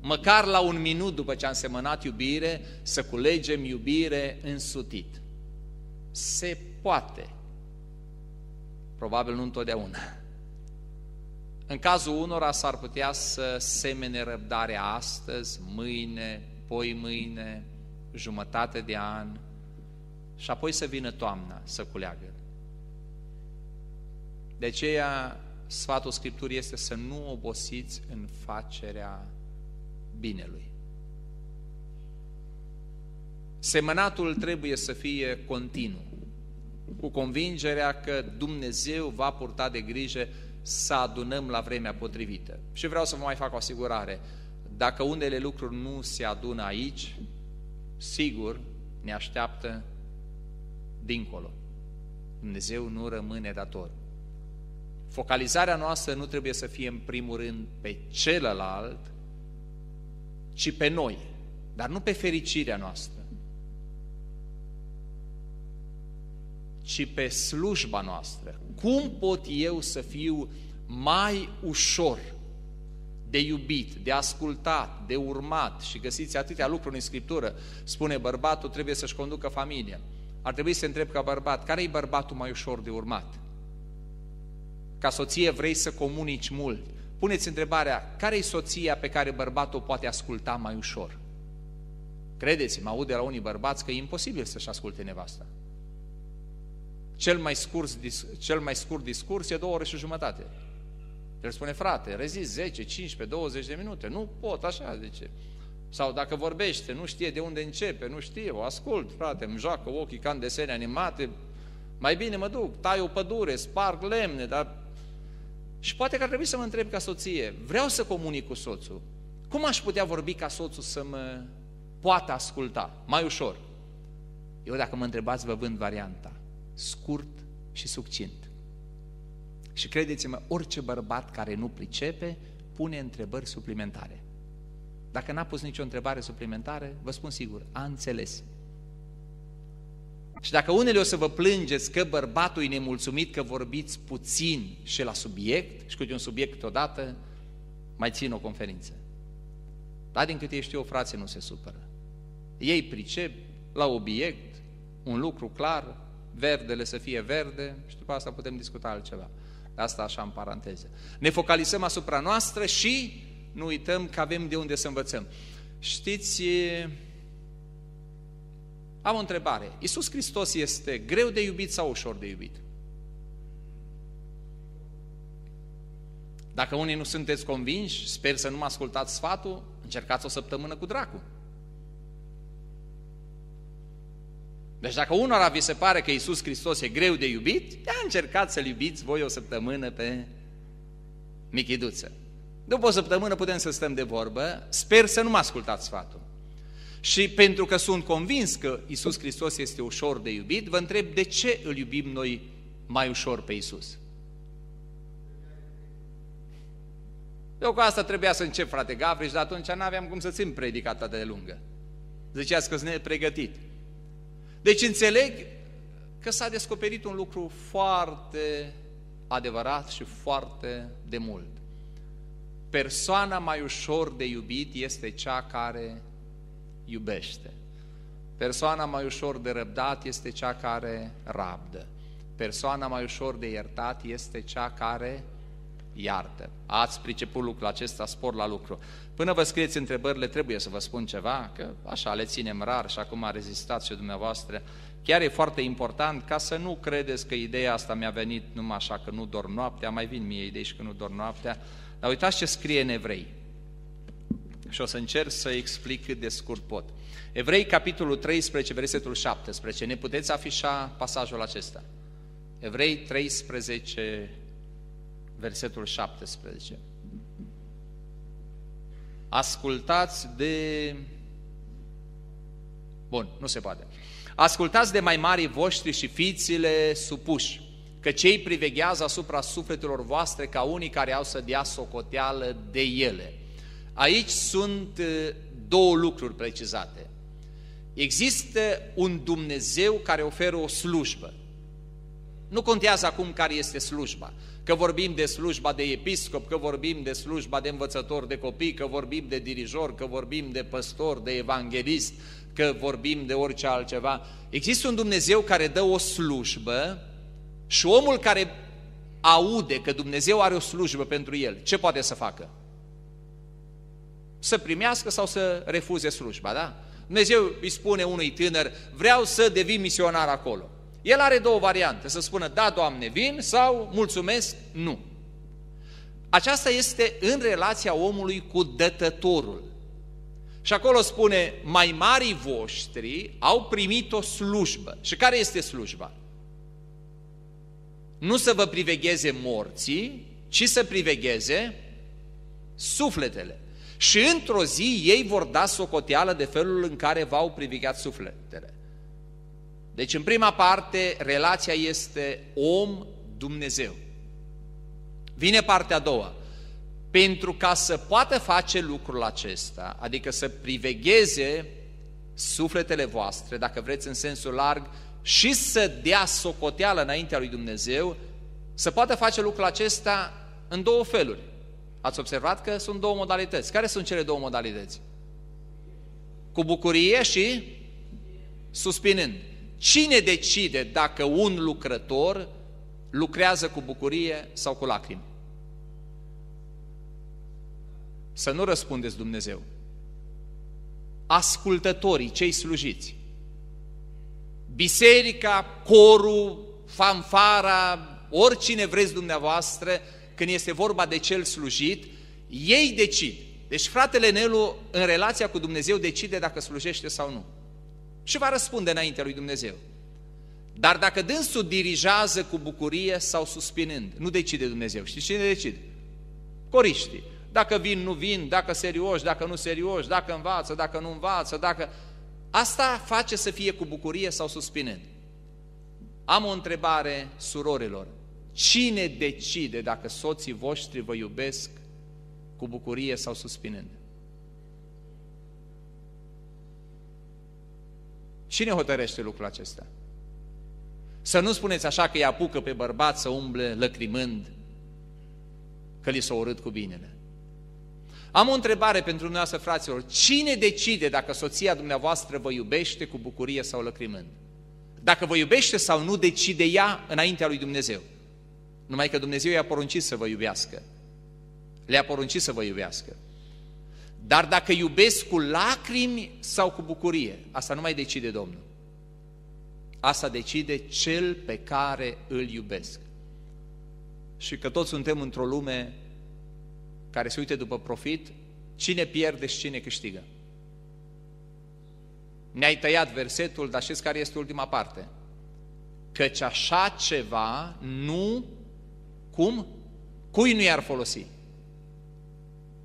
măcar la un minut după ce am semănat iubire, să culegem iubire însutit. Se poate. Probabil nu întotdeauna. În cazul unora s-ar putea să semene răbdarea astăzi, mâine, poi mâine, jumătate de an și apoi să vină toamna să culeagă. De aceea, sfatul Scripturii este să nu obosiți în facerea binelui. Semănatul trebuie să fie continuu cu convingerea că Dumnezeu va purta de grijă să adunăm la vremea potrivită. Și vreau să vă mai fac o asigurare. Dacă unele lucruri nu se adună aici, sigur ne așteaptă dincolo. Dumnezeu nu rămâne dator. Focalizarea noastră nu trebuie să fie în primul rând pe celălalt, ci pe noi, dar nu pe fericirea noastră. ci pe slujba noastră. Cum pot eu să fiu mai ușor de iubit, de ascultat, de urmat și găsiți atâtea lucruri în Scriptură. Spune bărbatul trebuie să-și conducă familia. Ar trebui să întreb ca bărbat, care e bărbatul mai ușor de urmat? Ca soție vrei să comunici mult. Puneți întrebarea, care e soția pe care bărbatul poate asculta mai ușor? Credeți-mă, aud de la unii bărbați că e imposibil să-și asculte nevasta. Cel mai, scurt, cel mai scurt discurs e două ore și jumătate. El spune, frate, rezist 10, 15, 20 de minute. Nu pot, așa, zice. Sau dacă vorbește, nu știe de unde începe, nu știe, o ascult, frate, îmi joacă ochii ca în desene animate, mai bine mă duc, tai o pădure, sparg lemne, dar... Și poate că ar trebui să mă întreb ca soție, vreau să comunic cu soțul, cum aș putea vorbi ca soțul să mă poată asculta, mai ușor? Eu dacă mă întrebați, vă vând varianta, scurt și succint. Și credeți-mă, orice bărbat care nu pricepe, pune întrebări suplimentare. Dacă n-a pus nicio întrebare suplimentară, vă spun sigur, a înțeles. Și dacă unele o să vă plângeți că bărbatul e nemulțumit că vorbiți puțin și la subiect, și cu un subiect odată, mai țin o conferință. Dar din câte știu eu, frații nu se supără. Ei pricep la obiect, un lucru clar, verdele să fie verde și după asta putem discuta altceva. Asta așa în paranteză. Ne focalizăm asupra noastră și nu uităm că avem de unde să învățăm. Știți, am o întrebare. Iisus Hristos este greu de iubit sau ușor de iubit? Dacă unii nu sunteți convinși, sper să nu mă ascultați sfatul, încercați o săptămână cu dracu. Deci dacă unora vi se pare că Iisus Hristos e greu de iubit, ia încercați să-L iubiți voi o săptămână pe Michiduță. După o săptămână putem să stăm de vorbă, sper să nu mă ascultați sfatul. Și pentru că sunt convins că Isus Hristos este ușor de iubit, vă întreb de ce îl iubim noi mai ușor pe Isus. Eu cu asta trebuia să încep, frate Gavriș, dar atunci nu aveam cum să țin predica atât de lungă. Ziceați că sunt pregătit. Deci înțeleg că s-a descoperit un lucru foarte adevărat și foarte de mult. Persoana mai ușor de iubit este cea care iubește. Persoana mai ușor de răbdat este cea care rabdă. Persoana mai ușor de iertat este cea care iartă. Ați priceput lucrul acesta, spor la lucru. Până vă scrieți întrebările, trebuie să vă spun ceva, că așa le ținem rar și acum rezistați și dumneavoastră. Chiar e foarte important ca să nu credeți că ideea asta mi-a venit numai așa că nu dorm noaptea, mai vin mie idei și că nu dorm noaptea, dar uitați ce scrie în Evrei. Și o să încerc să explic cât de scurt pot. Evrei, capitolul 13, versetul 17. Ne puteți afișa pasajul acesta? Evrei 13, versetul 17. Ascultați de... Bun, nu se poate. Ascultați de mai mari voștri și fițile supuși, că cei priveghează asupra sufletelor voastre ca unii care au să dea socoteală de ele. Aici sunt uh, două lucruri precizate. Există un Dumnezeu care oferă o slujbă. Nu contează acum care este slujba. Că vorbim de slujba de episcop, că vorbim de slujba de învățător de copii, că vorbim de dirijor, că vorbim de păstor, de evanghelist, că vorbim de orice altceva. Există un Dumnezeu care dă o slujbă și omul care aude că Dumnezeu are o slujbă pentru el, ce poate să facă? Să primească sau să refuze slujba, da? Dumnezeu îi spune unui tânăr, vreau să devii misionar acolo. El are două variante, să spună, da, Doamne, vin, sau mulțumesc, nu. Aceasta este în relația omului cu dătătorul. Și acolo spune, mai marii voștri au primit o slujbă. Și care este slujba? Nu să vă privegheze morții, ci să privegheze sufletele. Și într-o zi ei vor da socoteală de felul în care v-au privegheat sufletele. Deci în prima parte relația este om-Dumnezeu. Vine partea a doua. Pentru ca să poată face lucrul acesta, adică să privegheze sufletele voastre, dacă vreți în sensul larg, și să dea socoteală înaintea lui Dumnezeu, să poată face lucrul acesta în două feluri. Ați observat că sunt două modalități. Care sunt cele două modalități? Cu bucurie și suspinând. Cine decide dacă un lucrător lucrează cu bucurie sau cu lacrimi? Să nu răspundeți Dumnezeu. ascultătorii, cei slujiți. Biserica, corul, fanfara, oricine vreți dumneavoastră, când este vorba de cel slujit, ei decid. Deci fratele Nelu, în relația cu Dumnezeu, decide dacă slujește sau nu. Și va răspunde înaintea lui Dumnezeu. Dar dacă dânsul dirigează cu bucurie sau suspinând, nu decide Dumnezeu. Știți cine decide? Coriștii. Dacă vin, nu vin, dacă serioși, dacă nu serioși, dacă învață, dacă nu învață, dacă... Asta face să fie cu bucurie sau suspinând. Am o întrebare surorilor. Cine decide dacă soții voștri vă iubesc cu bucurie sau suspinând? Cine hotărește lucrul acesta? Să nu spuneți așa că îi apucă pe bărbat să umble lăcrimând că li s-a urât cu binele. Am o întrebare pentru dumneavoastră, fraților. Cine decide dacă soția dumneavoastră vă iubește cu bucurie sau lăcrimând? Dacă vă iubește sau nu, decide ea înaintea lui Dumnezeu. Numai că Dumnezeu i-a poruncit să vă iubească. Le-a poruncit să vă iubească. Dar dacă iubesc cu lacrimi sau cu bucurie, asta nu mai decide Domnul. Asta decide cel pe care îl iubesc. Și că toți suntem într-o lume care se uite după profit, cine pierde și cine câștigă. Ne-ai tăiat versetul, dar știți care este ultima parte? Căci așa ceva nu, cum? Cui nu i-ar folosi?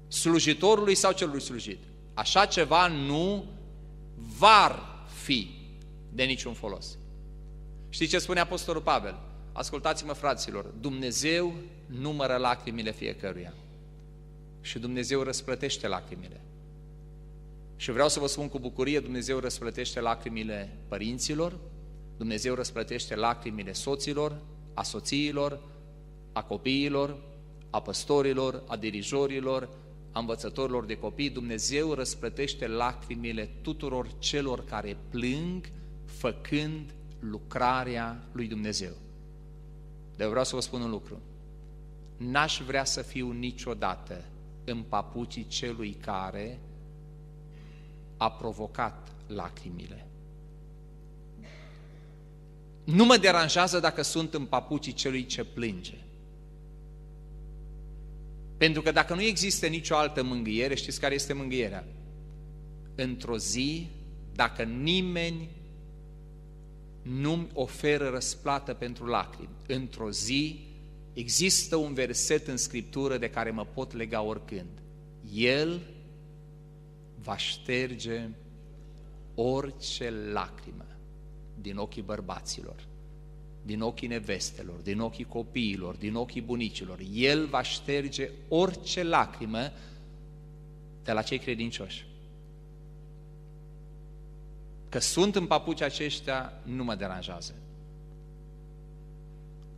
Slujitorului sau celui slujit? Așa ceva nu var fi de niciun folos. Știți ce spune Apostolul Pavel? Ascultați-mă, fraților, Dumnezeu numără lacrimile fiecăruia și Dumnezeu răsplătește lacrimile. Și vreau să vă spun cu bucurie, Dumnezeu răsplătește lacrimile părinților, Dumnezeu răsplătește lacrimile soților, a soțiilor, a copiilor, a păstorilor, a dirijorilor, a învățătorilor de copii, Dumnezeu răsplătește lacrimile tuturor celor care plâng făcând lucrarea lui Dumnezeu. Dar vreau să vă spun un lucru. N-aș vrea să fiu niciodată în papucii celui care a provocat lacrimile. Nu mă deranjează dacă sunt în papucii celui ce plânge. Pentru că dacă nu există nicio altă mângâiere, știți care este mângâierea? Într-o zi, dacă nimeni nu-mi oferă răsplată pentru lacrimi, într-o zi există un verset în Scriptură de care mă pot lega oricând. El va șterge orice lacrimă din ochii bărbaților, din ochii nevestelor, din ochii copiilor, din ochii bunicilor. El va șterge orice lacrimă de la cei credincioși. Că sunt în papuci aceștia nu mă deranjează.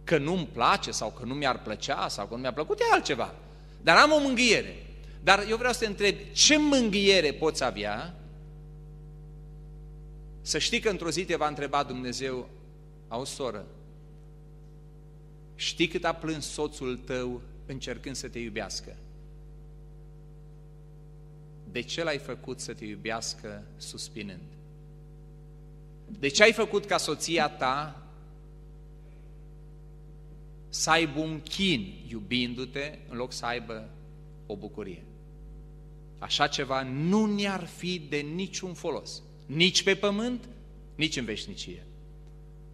Că nu-mi place sau că nu mi-ar plăcea sau că nu mi-a plăcut e altceva. Dar am o mângâiere. Dar eu vreau să te întreb, ce mângâiere poți avea să știi că într-o zi te va întreba Dumnezeu, au soră, știi cât a plâns soțul tău încercând să te iubească? De ce l-ai făcut să te iubească suspinând? De ce ai făcut ca soția ta să aibă un chin iubindu-te în loc să aibă o bucurie? Așa ceva nu ne-ar fi de niciun folos, nici pe pământ, nici în veșnicie.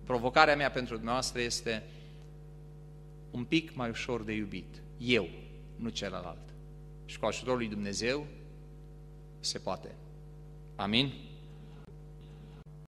Provocarea mea pentru dumneavoastră este un pic mai ușor de iubit. Eu, nu celălalt. Și cu ajutorul lui Dumnezeu se poate. Amin?